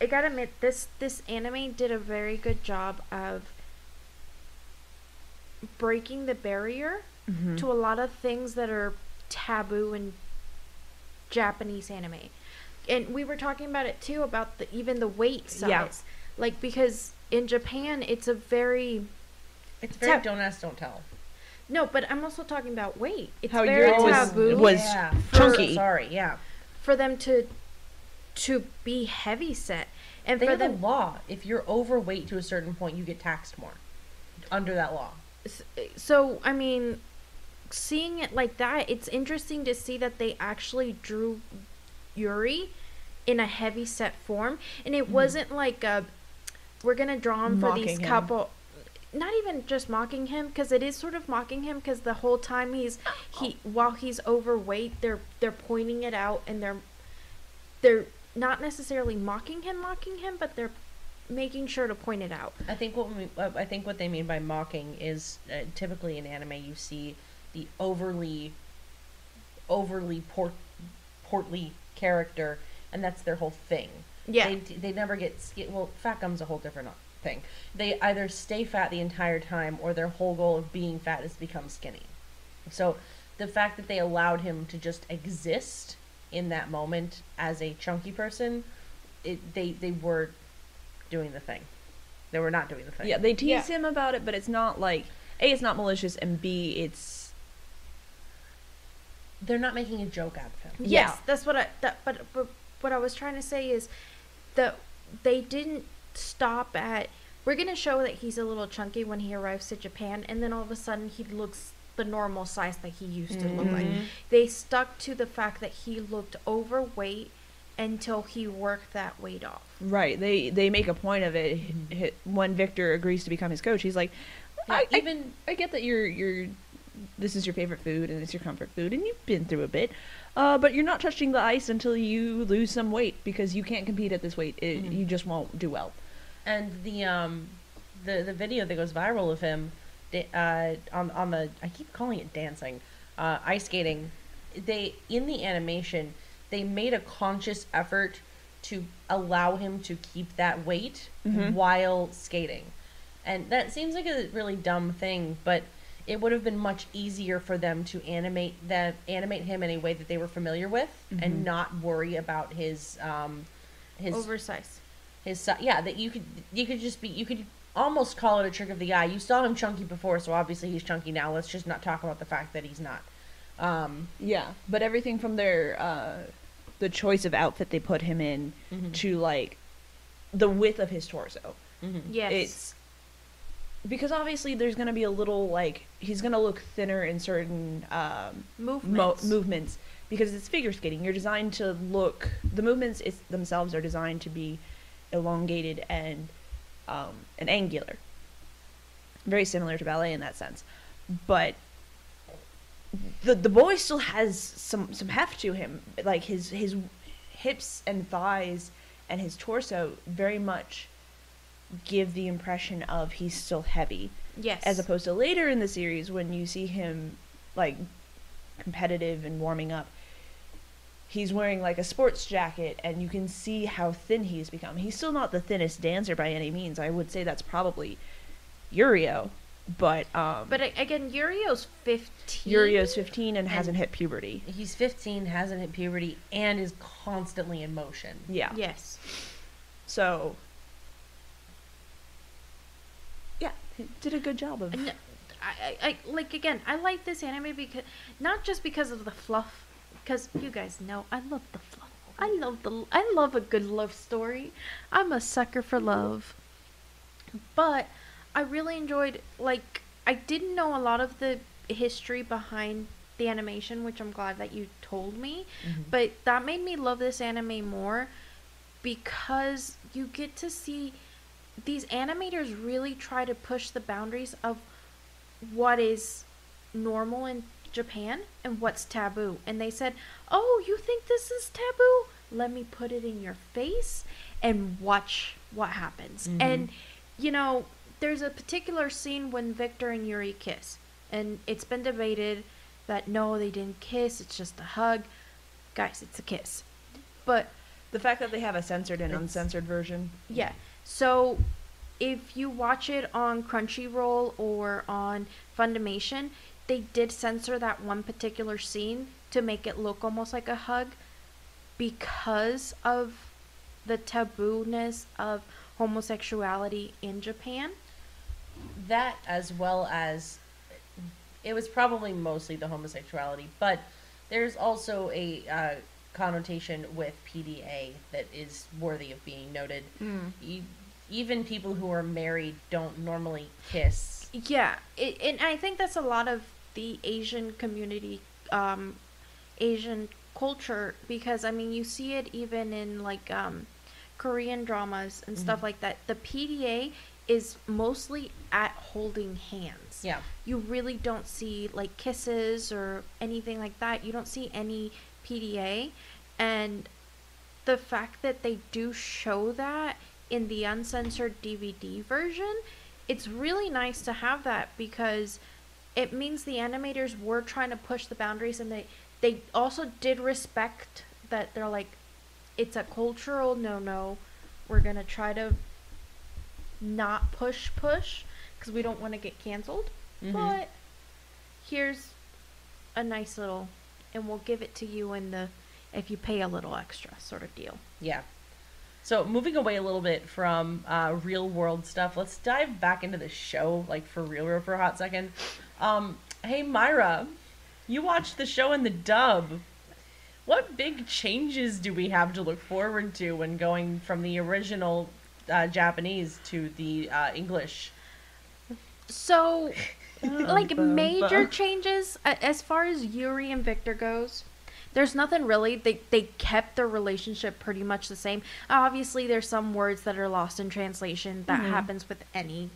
I gotta admit this this anime did a very good job of breaking the barrier Mm-hmm. to a lot of things that are taboo in Japanese anime. And we were talking about it too about the even the weight size. Yeah. Like because in Japan it's a very It's very Tab- don't ask, don't tell. no, but I'm also talking about weight. It's How very Yuri was- taboo was yeah. chunky. Sorry, yeah. for them to to be heavy set and They for have a law. If you're overweight to a certain point, you get taxed more. Under that law. So I mean seeing it like that it's interesting to see that they actually drew Yuri in a heavy set form and it mm-hmm. wasn't like a we're going to draw him for these Mocking him. couple not even just mocking him because it is sort of mocking him because the whole time he's he while he's overweight they're they're pointing it out and they're they're not necessarily mocking him mocking him but they're making sure to point it out I think what we, uh, I think what they mean by mocking is uh, typically in anime you see the overly overly port, portly character and that's their whole thing. Yeah. They, they never get well fat gum's a whole different thing. They either stay fat the entire time or their whole goal of being fat is to become skinny. So the fact that they allowed him to just exist in that moment as a chunky person, it they they were doing the thing. They were not doing the thing. yeah, they tease Yeah. him about it, but it's not like a. It's not malicious, and b. It's they're not making a joke out of him. Yes, Yeah. that's what I. That, but but what I was trying to say is that they didn't stop at. We're gonna show that he's a little chunky when he arrives to Japan, and then all of a sudden he looks the normal size that he used to look like. Mm-hmm. They stuck to the fact that he looked overweight until he worked that weight off. Right. They they make a point of it. H- h- When Victor agrees to become his coach, he's like, I, I- even I get that you're you're this is your favorite food and it's your comfort food and you've been through a bit, uh, but you're not touching the ice until you lose some weight because you can't compete at this weight. It, You just won't do well. and the um the the video that goes viral of him uh on on the I keep calling it dancing uh ice skating they in the animation they made a conscious effort to allow him to keep that weight while skating. And that seems like a really dumb thing but it would have been much easier for them to animate that animate him in a way that they were familiar with and not worry about his um his Oversized. his si- yeah that you could you could just be you could almost call it a trick of the eye. You saw him chunky before so obviously he's chunky now. Let's just not talk about the fact that he's not. Um Yeah, but everything from their uh, the choice of outfit they put him in to like the width of his torso. Yes. It's because obviously there's gonna be a little like he's gonna look thinner in certain um, mo- movements. movements because it's figure skating. You're designed to look. The movements is, themselves are designed to be elongated and um, and angular. Very similar to ballet in that sense, but the the boy still has some some heft to him. Like his his hips and thighs and his torso very much give the impression of he's still heavy yes. as opposed to later in the series when you see him like competitive and warming up he's wearing like a sports jacket and you can see how thin he's become he's still not the thinnest dancer by any means i would say that's probably Yurio, but um But a- again, Yurio's 15. Yurio's 15 and hasn't hit puberty he's 15 hasn't hit puberty and is constantly in motion yeah Yes. so yeah he did a good job of No, I, I, I like again. I like this anime because not just because of the fluff, because you guys know I love the fluff. I love the I love a good love story. I'm a sucker for love. But I really enjoyed like I didn't know a lot of the history behind the animation, which I'm glad that you told me. Mm-hmm. But that made me love this anime more because you get to see these animators really try to push the boundaries of what is normal in Japan and what's taboo. And they said, "Oh, you think this is taboo? Let me put it in your face and watch what happens." Mm-hmm. And you know, there's a particular scene when Victor and Yuri kiss, and it's been debated that no, they didn't kiss, it's just a hug. Guys, it's a kiss. But the fact that they have a censored and uncensored version yeah. So if you watch it on Crunchyroll or on Funimation, they did censor that one particular scene to make it look almost like a hug because of the taboo-ness of homosexuality in Japan. That as well as it was probably mostly the homosexuality but there's also a uh, connotation with pda that is worthy of being noted. You, even people who are married don't normally kiss. Yeah, it, and I think that's a lot of the Asian community, um, Asian culture because I mean you see it even in like um, Korean dramas and stuff like that. The PDA is mostly at holding hands. yeah You really don't see like kisses or anything like that. You don't see any PDA, and the fact that they do show that in the uncensored DVD version, it's really nice to have that because it means the animators were trying to push the boundaries and they they also did respect that they're like it's a cultural no no. We're going to try to not push push because we don't want to get canceled. But here's a nice little and we'll give it to you in the if you pay a little extra sort of deal. Yeah. So moving away a little bit from uh, real world stuff, let's dive back into the show, like for real, real for a hot second. Um, hey Myra, you watched the show in the dub. What big changes do we have to look forward to when going from the original uh, Japanese to the uh, English? So like major changes as far as Yuri and Victor goes. There's nothing really. They they kept their relationship pretty much the same. Obviously, there's some words that are lost in translation. That happens with any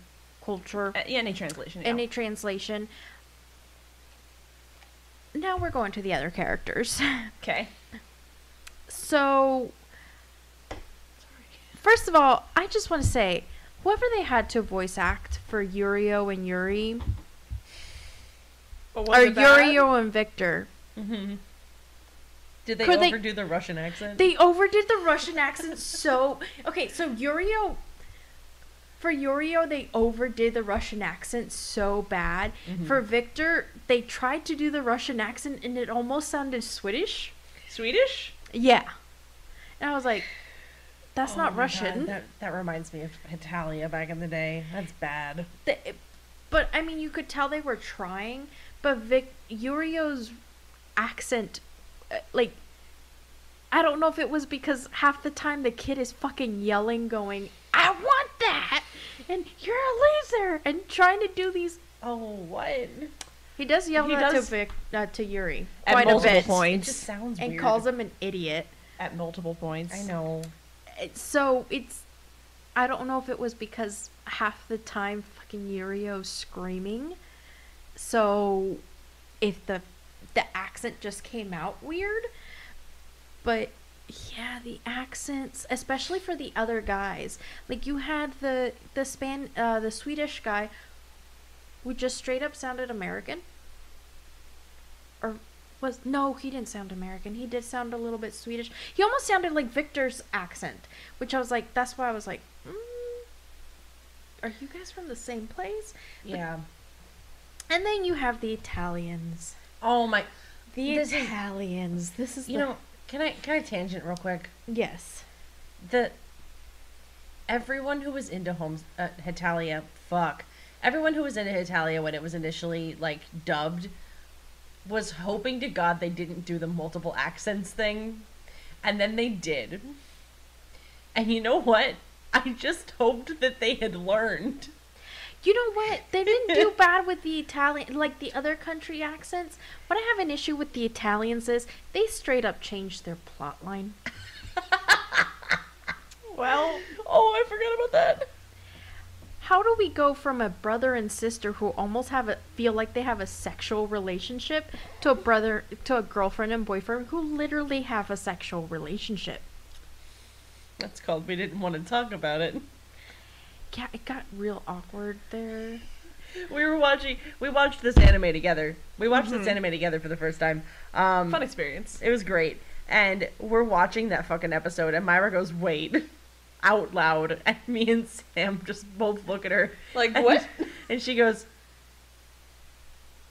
culture, Uh, yeah, any translation. Yeah. any translation. Now we're going to the other characters. okay. So, first of all, I just want to say, whoever they had to voice act for Yurio and Yuri, or Yurio and Victor, mm-hmm. Did they Could they- overdo the Russian accent? they overdid the Russian accent so. Okay, so Yurio. For Yurio, they overdid the Russian accent so bad. Mm-hmm. For Victor, they tried to do the Russian accent and it almost sounded Swedish. Swedish? Yeah. And I was like, that's Oh not my God, Russian. that, that reminds me of Hetalia back in the day. That's bad. the, but I mean, you could tell they were trying. But Vic Yurio's accent, uh, like, I don't know if it was because half the time the kid is fucking yelling, going, "I want that," and "You're a loser," and trying to do these. Oh, what? He does yell He that does- to Vic, uh, to Yuri At quite a multiple bit, It points. just sounds and weird. calls him an idiot. At multiple points. I know. So it's, I don't know if it was because half the time fucking Yurio's screaming, so if the the accent just came out weird, but yeah, the accents, especially for the other guys, like you had the the span uh, the Swedish guy, who just straight up sounded American. Was no, he didn't sound American. He did sound a little bit Swedish. He almost sounded like Victor's accent, which I was like, that's why I was like, mm, are you guys from the same place? Yeah. And then you have the Italians. Oh my. The This is- Italians. This is You the- know, can I can I tangent real quick? yes. The everyone who was into homes uh, Hetalia, fuck. Everyone who was into Hetalia when it was initially like dubbed was hoping to God they didn't do the multiple accents thing, and then they did. And you know what? I just hoped that they had learned. You know what? They didn't do bad with the Italian, like the other country accents. What I have an issue with the Italians is they straight up changed their plot line. Well, Oh, I forgot about that. How do we go from a brother and sister who almost have a feel like they have a sexual relationship to a brother to a girlfriend and boyfriend who literally have a sexual relationship? That's called we didn't want to talk about it. Yeah, it got real awkward there. We were watching. We watched this anime together. We watched this anime together for the first time. Um, fun experience. It was great. And we're watching that fucking episode, and Myra goes, "Wait," out loud, and me and Sam just both look at her Like, and- what? And she goes,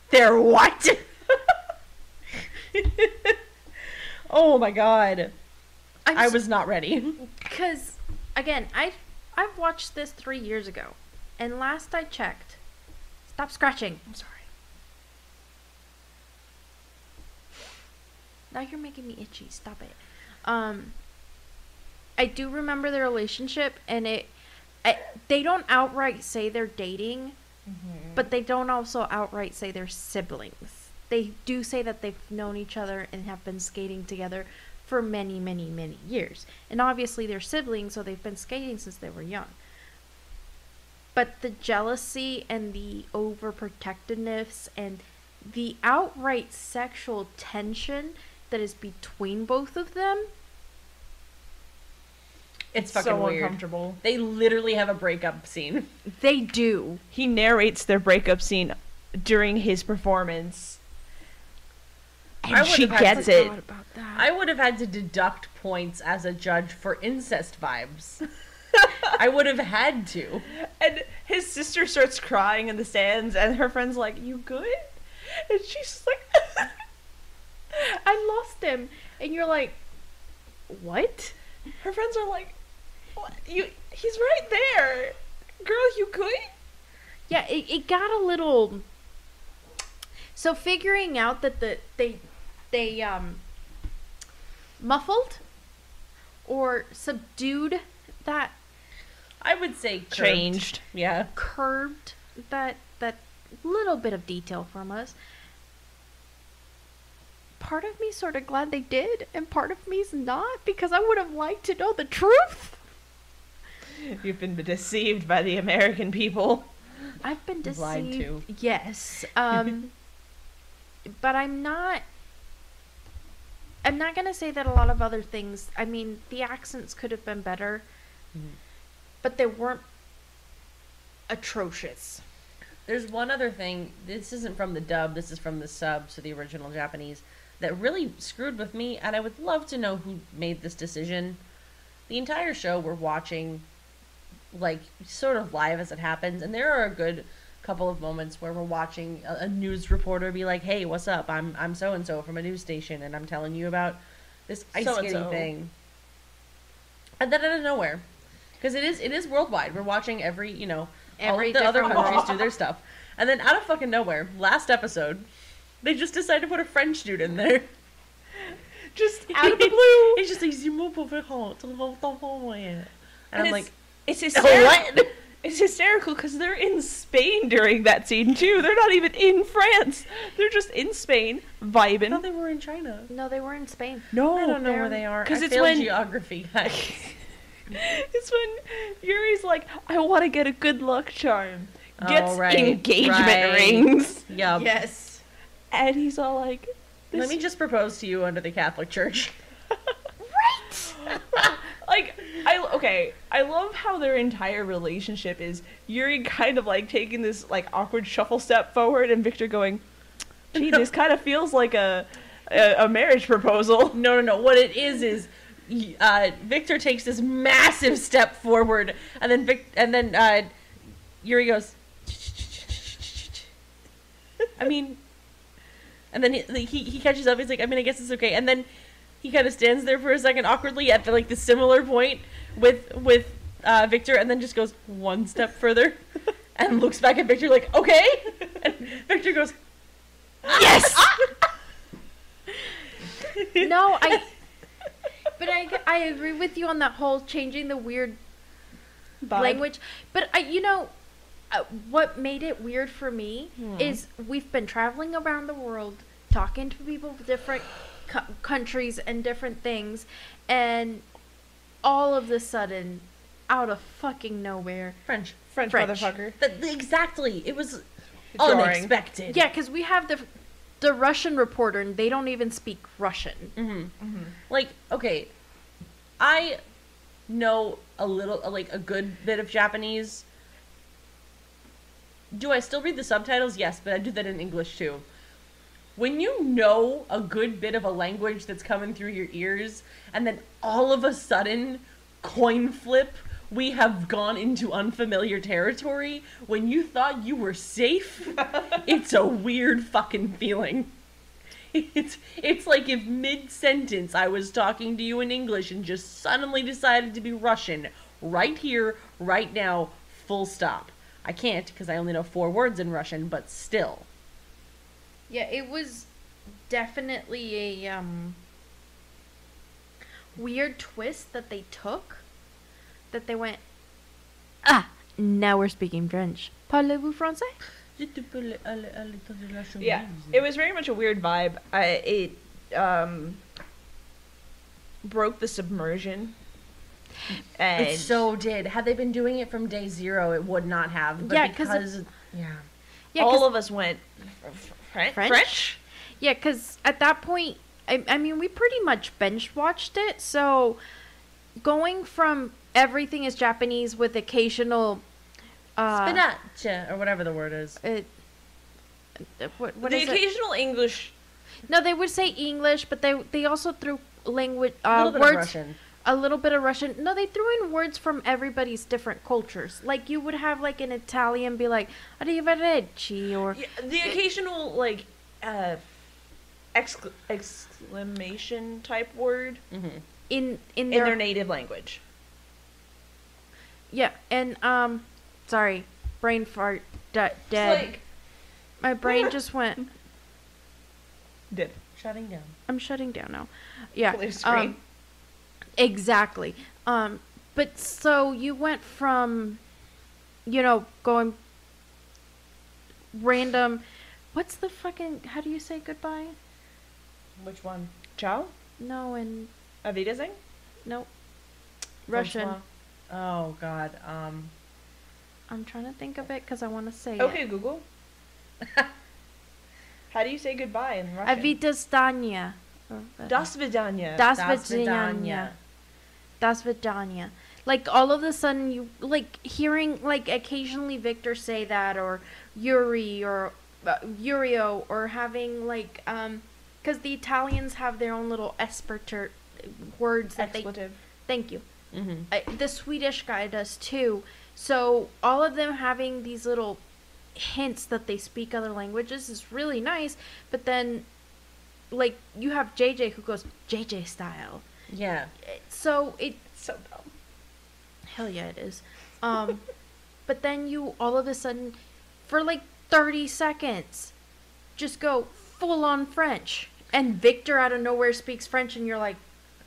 "They're what?" oh my god, I'm I was not ready. Because, again, I I've watched this three years ago, and last I checked, stop scratching. I'm sorry. Now you're making me itchy. Stop it. Um, I do remember their relationship, and it, I, they don't outright say they're dating, mm-hmm. but they don't also outright say they're siblings. They do say that they've known each other and have been skating together for many, many, many years. And obviously they're siblings, so they've been skating since they were young. But the jealousy and the overprotectiveness and the outright sexual tension that is between both of them, It's fucking so weird. uncomfortable. They literally have a breakup scene. they do. He narrates their breakup scene during his performance. And I she gets it. Thought about that. I would have had to deduct points as a judge for incest vibes. I would have had to. And his sister starts crying in the stands, and her friend's like, "You good?" And she's like, I lost him. And you're like, what? her friends are like, what? "You, he's right there, girl. You good?" Yeah, it, it got a little. So figuring out that the they they um muffled or subdued that I would say curved. Changed. Yeah. curbed that that little bit of detail from us. Part of me sort of glad they did, and part of me's not because I would have liked to know the truth. You've been deceived by the American people. I've been deceived. Lied to. Yes. Um but I'm not I'm not going to say that a lot of other things, I mean, the accents could have been better, but they weren't atrocious. There's one other thing. This isn't from the dub. This is from the sub, so the original Japanese. That really screwed with me, and I would love to know who made this decision. The entire show we're watching, like sort of live as it happens, and there are a good couple of moments where we're watching a, a news reporter be like, "Hey, what's up? I'm I'm so and so from a news station, and I'm telling you about this ice skating So-and-so." thing." And then out of nowhere, because it is it is worldwide. We're watching every you know Every all the other countries do their stuff, and then out of fucking nowhere, last episode, they just decided to put a French dude in there. Just out of the blue. It's just like "Je Florent, and And I'm like, it's "Oh, hysterical. what? It's hysterical because they're in Spain during that scene too. They're not even in France. They're just in Spain vibing. I thought they were in China. No, they were in Spain. No, I don't know where they are. 'Cause I it's failed when- geography. It's when Yuri's like, I want to get a good luck charm. Oh, Gets Oh, right, engagement right. rings. Yup. Yes. And he's all like, this, Let me just propose to you under the Catholic Church. Like I okay, I love how their entire relationship is Yuri kind of like taking this like awkward shuffle step forward and Victor going, "Gee, this kind of feels like a a, a marriage proposal." No, no, no. What it is is, uh, Victor takes this massive step forward, and then Vic, and then uh, Yuri goes. I mean, and then he, he he catches up. He's like, I mean, I guess it's okay. And then he kind of stands there for a second awkwardly at the, like the similar point with with uh, Victor, and then just goes one step further, and looks back at Victor like, okay. And Victor goes, yes. No, I. But I, I agree with you on that whole changing the weird Vibe. language. But I, you know, uh, what made it weird for me is we've been traveling around the world, talking to people of different co- countries and different things, and all of the sudden, out of fucking nowhere, French. French, French. motherfucker. That, exactly. It was Jarring. unexpected. yeah, because we have the the Russian reporter, and they don't even speak Russian. Mm-hmm. mm-hmm. mm-hmm. Like, okay, I know a little, uh, like a good bit of Japanese. Do I still read the subtitles? Yes, but I do that in English too. When you know a good bit of a language that's coming through your ears, and then all of a sudden, coin flip, we have gone into unfamiliar territory when you thought you were safe, it's a weird fucking feeling. It's it's like if mid sentence I was talking to you in English and just suddenly decided to be Russian right here, right now, full stop. I can't because I only know four words in Russian, but still. Yeah, it was definitely a um weird twist that they took. That they went, ah, now we're speaking French. Parlez-vous français? Yeah, it was very much a weird vibe. I it um broke the submersion. And It so did. Had they been doing it from day zero, it would not have. But Yeah, 'cause it- because yeah, Yeah, 'cause- all of us went Fr- French. French? Yeah, because at that point, I, I mean, we pretty much bench watched it. So going from everything is Japanese with occasional. Uh, spinach or whatever the word is. uh, what, what the is it? occasional English. No, they would say English, but they they also threw language uh, little bit of words. Russian. A little bit of Russian. No, they threw in words from everybody's different cultures. Like you would have like an Italian be like "arrivederci" or Yeah, the occasional like uh excl- exclamation type word Mm-hmm. in in in their, their native language. yeah. And um, sorry, brain fart, de- It's dead. like My brain just went. dip. Shutting down. I'm shutting down now. Yeah. Clear screen. Um, exactly. Um, but so you went from, you know, going random. What's the fucking? How do you say goodbye? Which one? Ciao? No, and Avidazing? no. Russian. Oh God. Um. I'm trying to think of it because I want to say Okay, it. Google. How do you say goodbye in Russian? Uh, Das vidanya. Das Das vidanya. Das vidanya. Like all of a sudden you like hearing like occasionally Victor say that or Yuri or uh, Yurio or having like um because the Italians have their own little esperter words that they Expletive. thank you Mm-hmm. uh, the Swedish guy does too. So all of them having these little hints that they speak other languages is really nice. But then, like you have JJ who goes JJ style. Yeah. So it So dumb. hell yeah it is. Um, but then you all of a sudden, for like thirty seconds, just go full on French, and Victor out of nowhere speaks French, and you're like,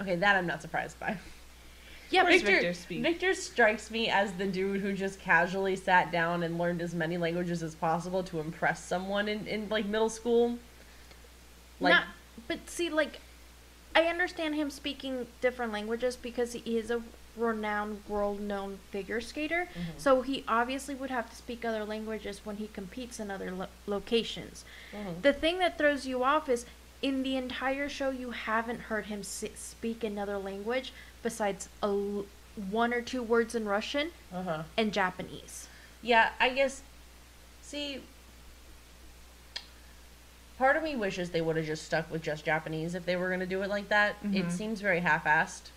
Okay, that I'm not surprised by. yeah, Victor. Victor speak? Victor strikes me as the dude who just casually sat down and learned as many languages as possible to impress someone in, in like middle school. Like Not, but see, like, I understand him speaking different languages because he is a renowned, world-known figure skater. So he obviously would have to speak other languages when he competes in other lo- locations. The thing that throws you off is in the entire show you haven't heard him si- speak another language besides a l- one or two words in Russian uh-huh. and Japanese. Yeah, I guess see part of me wishes they would have just stuck with just Japanese if they were gonna do it like that. It mm-hmm. seems very half assed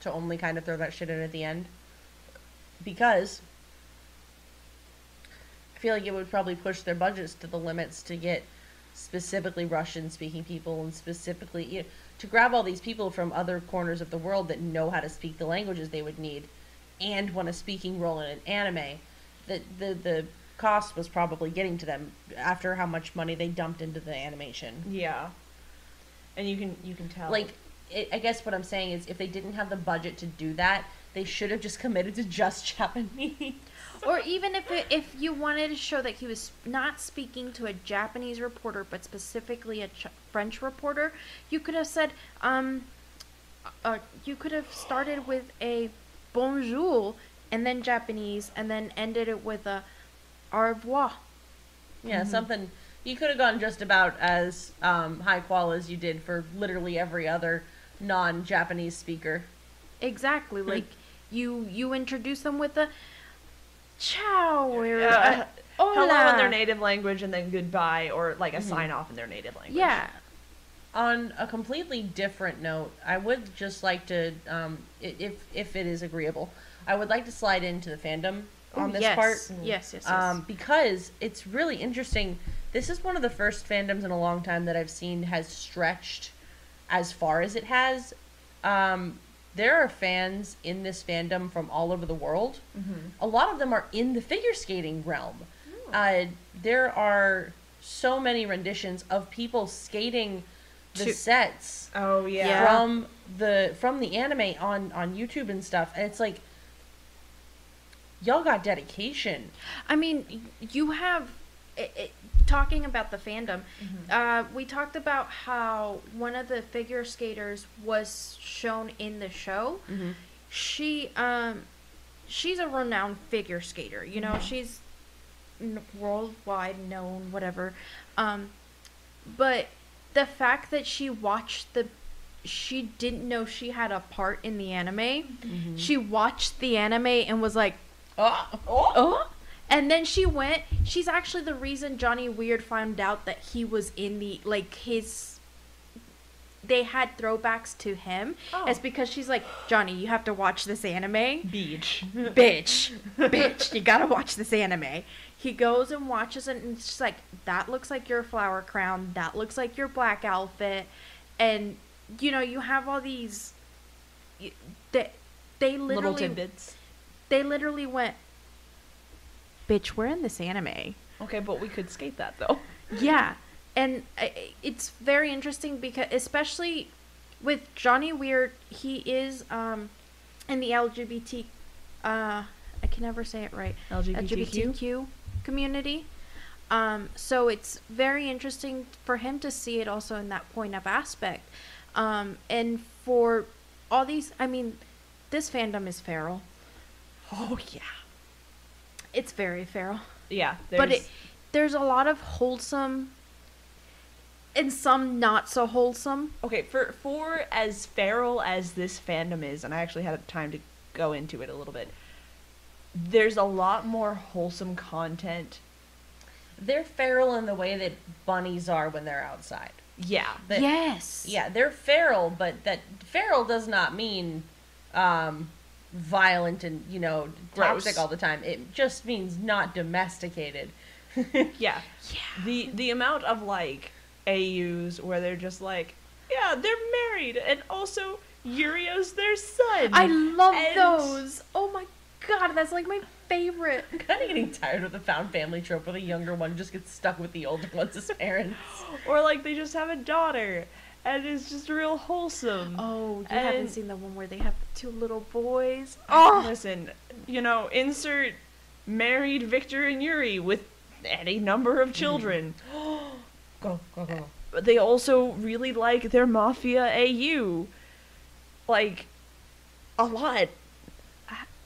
to only kind of throw that shit in at the end. Because I feel like it would probably push their budgets to the limits to get specifically Russian speaking people and specifically you know, to grab all these people from other corners of the world that know how to speak the languages they would need and want a speaking role in an anime. The the the cost was probably getting to them after how much money they dumped into the animation. Yeah. And you can you can tell. Like it, I guess what I'm saying is if they didn't have the budget to do that, they should have just committed to just Japanese. Or even if it, if you wanted to show that he was not speaking to a Japanese reporter, but specifically a Ch- French reporter, you could have said, um, uh, you could have started with a bonjour and then Japanese, and then ended it with a au revoir. Yeah, something you could have gone just about as um, high qual as you did for literally every other non-Japanese speaker. Exactly, like you you introduce them with a ciao or Uh, a hello in their native language and then goodbye or like a sign off in their native language. Yeah, On a completely different note, I would just like to, um, if if it is agreeable, I would like to slide into the fandom on Ooh, this yes. part. Yes, yes, yes. um, because it's really interesting. This is one of the first fandoms in a long time that I've seen has stretched as far as it has. Um, there are fans in this fandom from all over the world. A lot of them are in the figure skating realm. Uh, there are so many renditions of people skating the To- sets Oh yeah. Yeah. from the from the anime on on YouTube and stuff, and it's like y'all got dedication. I mean, you have it, it, talking about the fandom. Uh, we talked about how one of the figure skaters was shown in the show. She um, she's a renowned figure skater. You know, she's n- worldwide known, whatever. Um, but the fact that she watched the she didn't know she had a part in the anime. She watched the anime and was like, Oh, oh. oh. And then she went she's actually the reason Johnny Weir found out that he was in the like his they had throwbacks to him. Oh. it's because she's like johnny you have to watch this anime. Beach. bitch. Bitch. You gotta watch this anime. He goes and watches it and it's just like that looks like your flower crown. That looks like your black outfit. And you know you have all these they, they Little literally tidbits. They literally went, "Bitch, we're in this anime." Okay, but we could skate that though. Yeah, and I- it's very interesting because, especially with Johnny Weir, he is um in the LGBT. Uh, I can never say it right. LGBTQ? LGBTQ community. Um, so it's very interesting for him to see it also in that point of aspect. Um, and for all these, I mean, this fandom is feral. Oh yeah. It's very feral. Yeah. but there's- it, there's a lot of wholesome and some not so wholesome. okay for for as feral as this fandom is, and I actually had time to go into it a little bit. There's a lot more wholesome content. They're feral in the way that bunnies are when they're outside. Yeah. That- yes. Yeah, they're feral, but that feral does not mean um, violent and you know Gross. toxic all the time. It just means not domesticated. Yeah. yeah. The the amount of like AUs where they're just like, yeah, they're married, and also Yurio's their son. I love And- those. Oh my god, that's like my favorite. I'm kind of getting tired of the found family trope where the younger one just gets stuck with the older one's as parents. Or like they just have a daughter, and it's just real wholesome. Oh, you And- haven't seen the one where they have two little boys. Oh, listen, you know, insert married Victor and Yuri with any number of children. Go, go, go. But they also really like their Mafia AU. Like, a lot.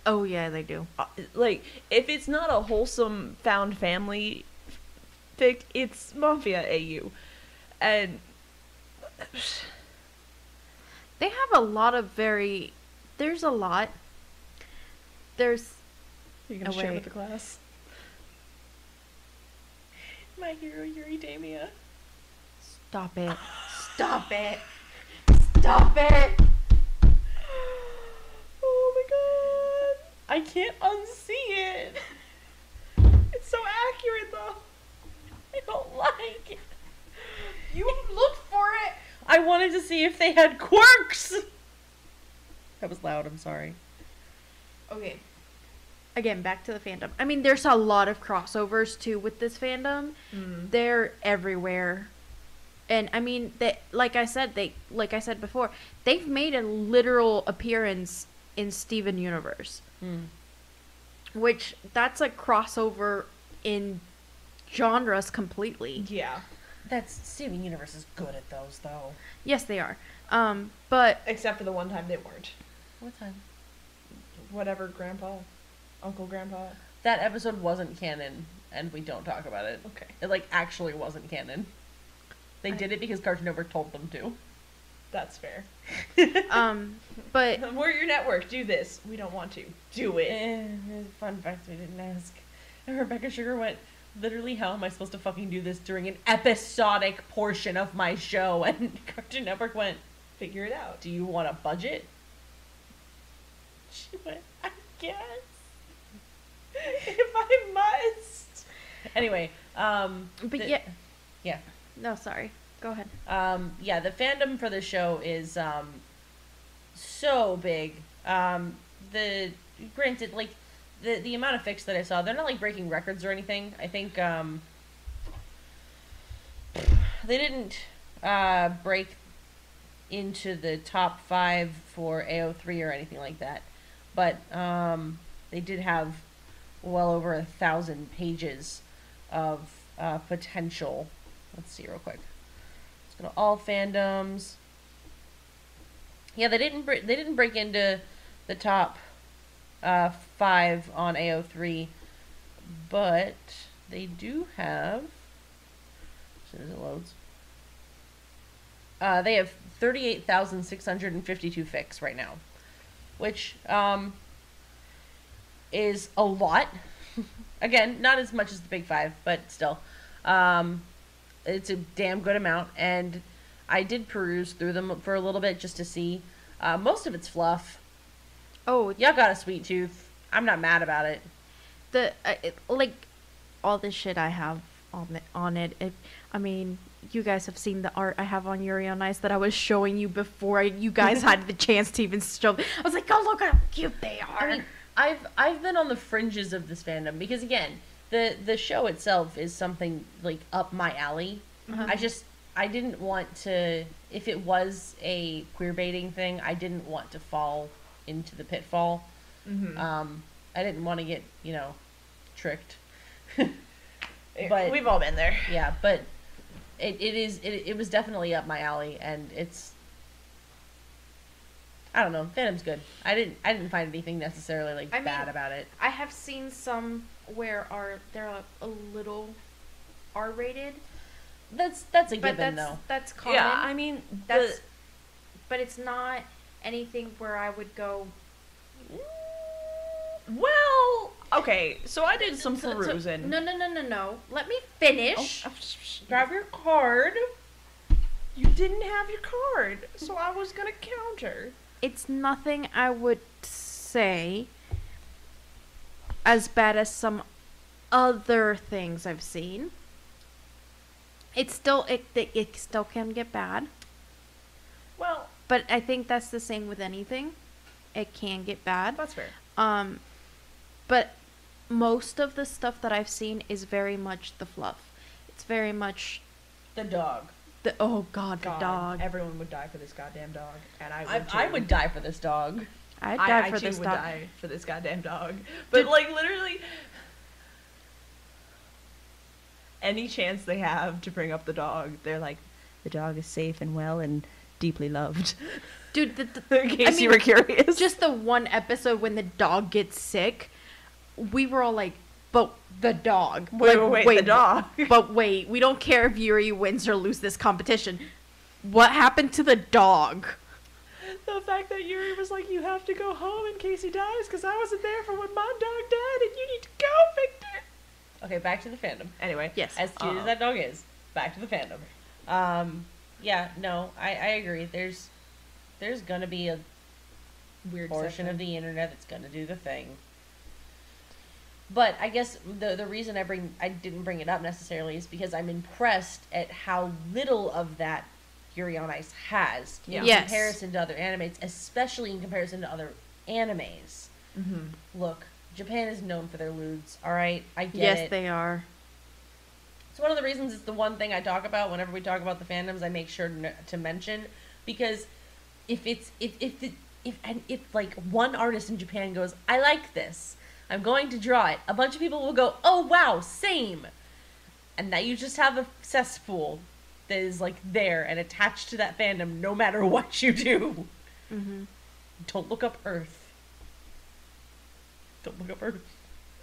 Oh yeah, they do. Uh, Like, if it's not a wholesome found family fic, it's Mafia AU. And They have a lot of very. There's a lot. There's. you're gonna oh, share with the class. My hero Yuri Damia. Stop it. Stop it. Stop it. Oh my god. I can't unsee it. It's so accurate, though. I don't like it. You looked for it. I wanted to see if they had quirks. That was loud, I'm sorry. Okay. Again, back to the fandom. I mean, there's a lot of crossovers too with this fandom. Mm-hmm. They're everywhere. And I mean, they like I said, they like I said before, they've made a literal appearance in Steven Universe. Mm. Which that's a crossover in genres completely. Yeah. That's Steven Universe is good at those though. Yes, they are. Um, but Except for the one time they weren't. What time? Whatever, Grandpa. Uncle Grandpa. That episode wasn't canon, and we don't talk about it. Okay. It like actually wasn't canon. They did it because Cartoon Network told them to. That's fair. um, but We're your network. Do this. We don't want to. Do it. Eh, fun fact we didn't ask. And Rebecca Sugar went, literally, how am I supposed to fucking do this during an episodic portion of my show? And Cartoon Network went, Figure it out. do you want a budget? She went, I guess. if I must. Anyway, um. but the- yeah, Yeah. no, sorry. Go ahead. Um, yeah, the fandom for the show is um, so big. Um, the granted, like the the amount of fix that I saw, they're not like breaking records or anything. I think um, they didn't uh, break into the top five for AO3 or anything like that, but um, they did have well over a thousand pages of uh, potential. Let's see real quick. Let's go to all fandoms. Yeah, they didn't they didn't break into the top uh, five on AO3, but they do have. As soon as it loads, uh, they have thirty-eight thousand six hundred and fifty-two fix right now, which um, is a lot. Again, not as much as the big five, but still, um, it's a damn good amount. And I did peruse through them for a little bit just to see. Uh, most of it's fluff. Oh, Y'all got a sweet tooth. I'm not mad about it. the uh, it, like all the shit I have on it, on it. it. I mean, you guys have seen the art I have on Yuri on Ice that I was showing you before you guys had the chance to even show. I was like, oh look how cute they are. I mean, I've I've been on the fringes of this fandom because again, the the show itself is something like up my alley. I just I didn't want to if it was a queer baiting thing, I didn't want to fall into the pitfall. Um, I didn't want to get you know tricked. But- we've all been there. Yeah, but it, it is it, it was definitely up my alley, and it's I don't know. Phantom's good. I didn't I didn't find anything necessarily like I mean- bad about it. I have seen some where are they're a, a little R rated, That's that's a but given that's though. that's common. Yeah, I mean that's the- but it's not anything where I would go. Mm, well, okay. So I did some So- so- perusing. no, no, no, no, no. Let me finish. Oh, sh- sh- Grab your card. You didn't have your card, so I was gonna counter. It's nothing I would say as bad as some other things I've seen. It's still it it, it still can get bad, Well, but I think that's the same with anything. It can get bad. that's fair. Um, but most of the stuff that I've seen is very much the fluff. It's very much the dog. the oh god, the dog. Everyone would die for this goddamn dog, and I would. I, too. I would die for this dog. I'd die I for too this would dog. die for this goddamn dog. But like literally, any chance they have to bring up the dog, they're like, the dog is safe and well and deeply loved. Dude, the, the, In case I mean, you were curious, just the one episode when the dog gets sick, we were all like, "But the dog, Wait, Like, wait, wait, the dog. But wait, we don't care if Yuri wins or lose this competition. What happened to the dog? the fact that Yuri was like, you have to go home in case he dies because I wasn't there for when my dog died, and you need to go, Victor. Okay, back to the fandom. Anyway, Yes. As cute Uh, as that dog is, back to the fandom. Um, yeah, no, I, I agree. There's there's gonna be a weird portion section. of the internet that's gonna do the thing. But I guess the the reason I bring I didn't bring it up necessarily is because I'm impressed at how little of that Yuri on Ice has in Yes. comparison to other animes, especially in comparison to other animes. Mhm. Look, Japan is known for their lewds. All right, I get yes, it. they are. It's one of the reasons it's the one thing I talk about whenever we talk about the fandoms. I make sure to, to mention because if it's if if the if and if like one artist in Japan goes, I like this, I'm going to draw it. A bunch of people will go, Oh wow, same, and now you just have a cesspool that is like there and attached to that fandom, no matter what you do. Mm-hmm. Don't look up Earth. Don't look up Earth.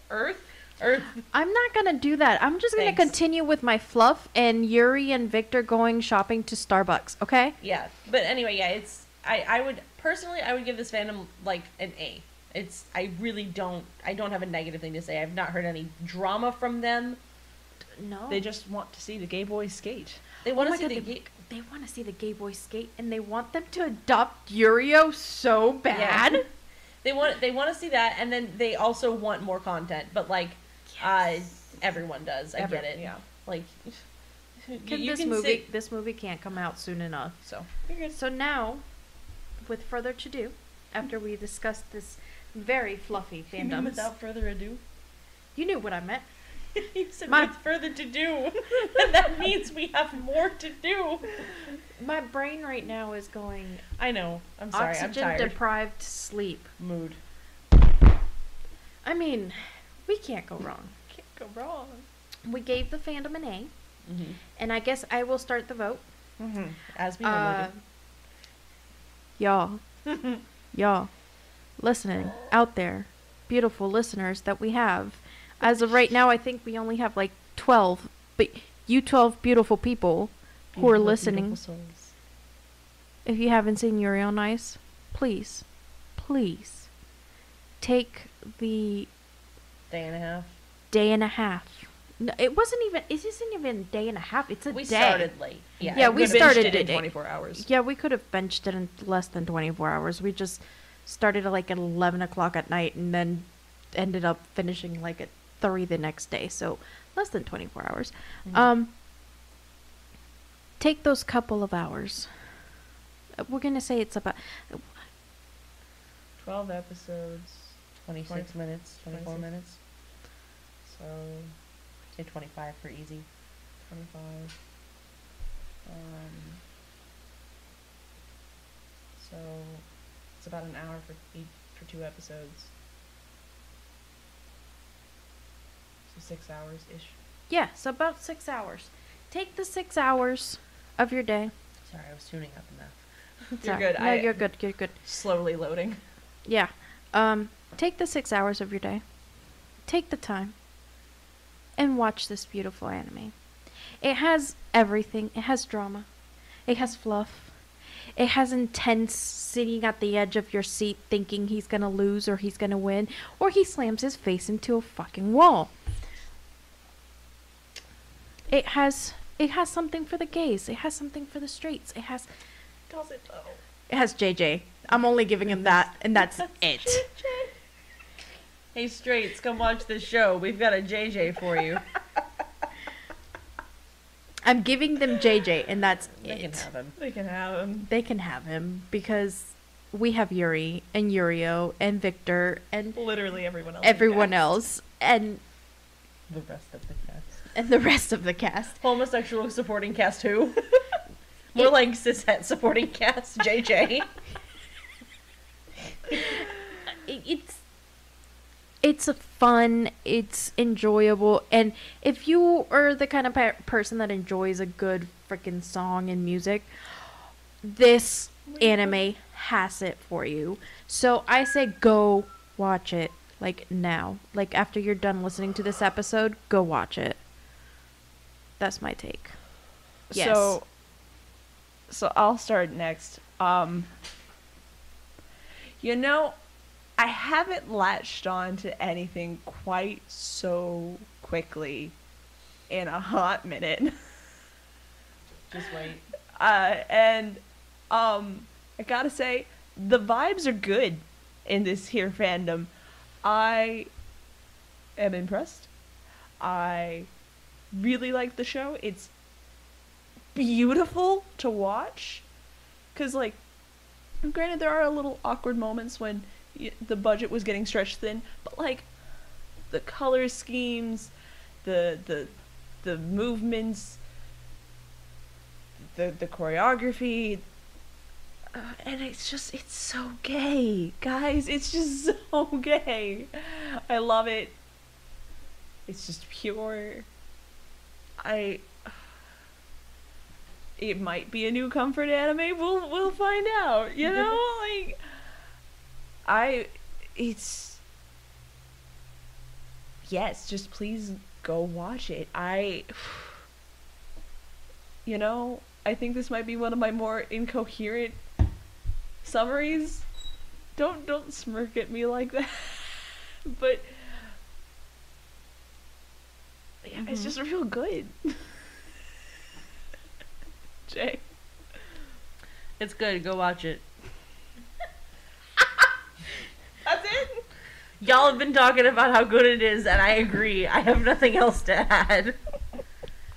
Earth. Earth. I'm not gonna do that. I'm just gonna Thanks. continue with my fluff and Yuri and Victor going shopping to Starbucks. Okay? Yeah, but anyway, yeah, it's I I would personally I would give this fandom like an A. It's I really don't I don't have a negative thing to say. I've not heard any drama from them. No. They just want to see the gay boys skate. They Oh want my to see God, the they, ga- they want to see the gay boy skate and they want them to adopt Yurio so bad. they want they want to see that, and then they also want more content. But like, uh, everyone does. I Ever- get it. Yeah. Like, Can you this can movie sit- this movie can't come out soon enough. So So now, with further to do, after we discussed this very fluffy fandom, without further ado. you knew what I meant. you said My- with further to do, and that means we have more to do. My brain right now is going I know. I'm sorry. I'm oxygen tired. deprived sleep. Mood. I mean, we can't go wrong. can't go wrong. We gave the fandom an A, Mm-hmm. and I guess I will start the vote. Mm-hmm. As we Uh, y'all, y'all, listening out there, beautiful listeners that we have. As of right now, I think we only have like twelve, but you twelve beautiful people who are listening. If you haven't seen Yuri on Ice, please, please take the Day and a half. day and a half. No, it wasn't even. It isn't even a day and a half. It's a We day. started late. Yeah. Yeah, we started it in 24 hours. Yeah, we could have benched it in less than 24 hours. We just started at like at 11 o'clock at night and then ended up finishing like at 3 the next day. So less than 24 hours. Mhm. Um, take those couple of hours. Uh, We're going to say it's about. 12 episodes. 26 Twenty- minutes, 24 26. minutes. So Say 25 for easy. 25. Um, so it's about an hour for each, for two episodes. So six hours ish. Yes, about six hours. Take the six hours of your day. Sorry, I was tuning up enough. You're good. No, I- you're good. You're good. Slowly loading. Yeah. Um, take the six hours of your day. Take the time. And watch this beautiful anime. It has everything. It has drama. It has fluff. It has intense sitting at the edge of your seat thinking he's gonna lose or he's gonna win, or he slams his face into a fucking wall. It has it has something for the gays. It has something for the straights. It has Does it though? it has JJ. I'm only giving him that, and that's it. Hey, straights, come watch this show. We've got a JJ for you. I'm giving them JJ, and that's They can it. have him. They can have him. They can have him because we have Yuri and Yurio and Victor and Literally everyone else. everyone else and The rest of the cast. and the rest of the cast. Homosexual supporting cast who? More It- like cishet supporting cast JJ. It- It's it's fun, it's enjoyable, and if you are the kind of pe- person that enjoys a good freaking song and music, this anime has it for you. So I say go watch it like now. Like after you're done listening to this episode, go watch it. That's my take. Yes. So, so I'll start next. Um, you know, I haven't latched on to anything quite so quickly in a hot minute. Just wait. Uh, and um, I gotta say, the vibes are good in this here fandom. I am impressed. I really like the show. It's beautiful to watch. Cause like, granted, there are a little awkward moments when the budget was getting stretched thin, but like, the color schemes, the the the movements, the the choreography uh, and it's just it's so gay guys. It's just so gay. I love it. It's just pure. I it might be a new comfort anime. We'll we'll find out you know? Like i it's yes just please go watch it i you know, I think this might be one of my more incoherent summaries. Don't don't smirk at me like that. but yeah, it's mm-hmm. just real good. Jay. It's good. Go watch it. That's it. Y'all have been talking about how good it is, and I agree. I have nothing else to add.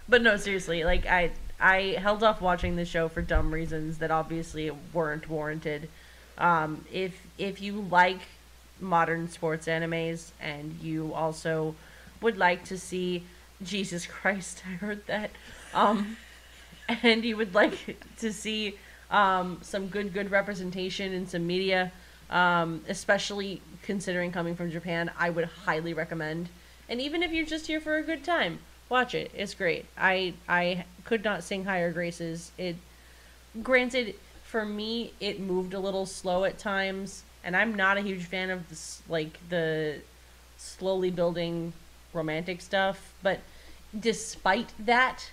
But no, seriously, like I I held off watching the show for dumb reasons that obviously weren't warranted. Um, if if you like modern sports animes and you also would like to see Jesus Christ, I heard that. Um, and you would like to see um, some good good representation in some media, um, especially considering coming from Japan, I would highly recommend. And even if you're just here for a good time, watch it. It's great. I I could not sing higher graces. It granted for me it moved a little slow at times, and I'm not a huge fan of this like the slowly building romantic stuff, but despite that,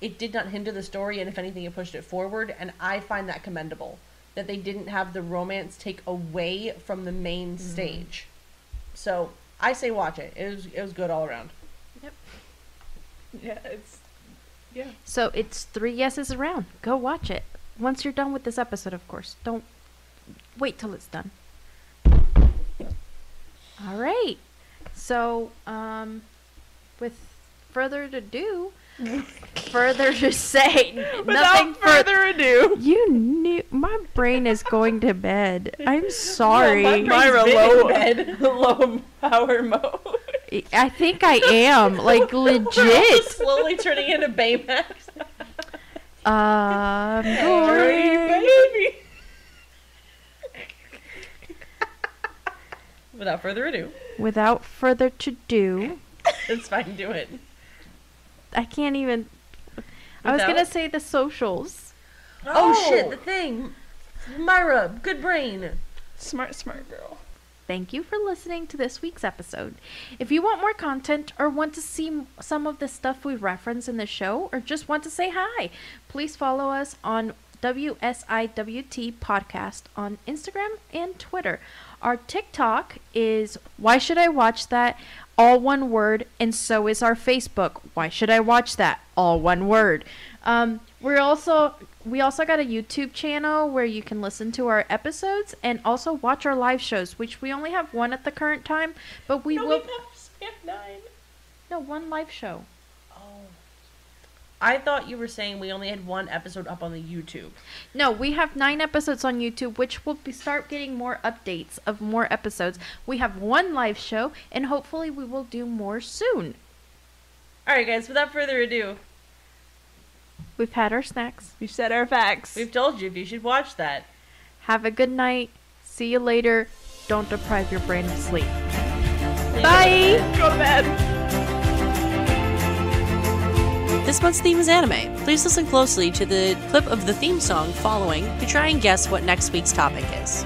it did not hinder the story, and if anything, it pushed it forward, and I find that commendable. That they didn't have the romance take away from the main stage. So I say watch it. It was it was good all around. Yep. Yeah, it's yeah. So it's three yeses around. Go watch it. Once you're done with this episode, of course. Don't wait till it's done. All right. So, um, with further to do, further to say, nothing Without further ado, You knew my brain is going to bed. I'm sorry. my Myra low bed. low power mode. I think I am like legit. Slowly turning into Baymax. Um, Dirty going- baby. Without further ado, without further to do, it's fine. Do it. I can't even. I was gonna say the socials. Oh, oh. shit, the thing. Myra, good brain. Smart, smart girl. Thank you for listening to this week's episode. If you want more content or want to see some of the stuff we reference in the show or just want to say hi, please follow us on WSIWT Podcast on Instagram and Twitter. Our TikTok is Why Should I Watch That? All one word, and so is our Facebook. Why should I watch that? All one word. Um, we're also we also got a YouTube channel where you can listen to our episodes and also watch our live shows, which we only have one at the current time, but we will have nine. no one live show. I thought you were saying we only had one episode up on the YouTube. No, we have nine episodes on YouTube, which will be start getting more updates of more episodes. We have one live show, and hopefully we will do more soon. Alright, guys, without further ado, We've had our snacks. We've said our facts. we've told you if you should watch that. Have a good night. See you later. Don't deprive your brain of sleep. Bye. Go to bed. This month's theme is anime. Please listen closely to the clip of the theme song following to try and guess what next week's topic is.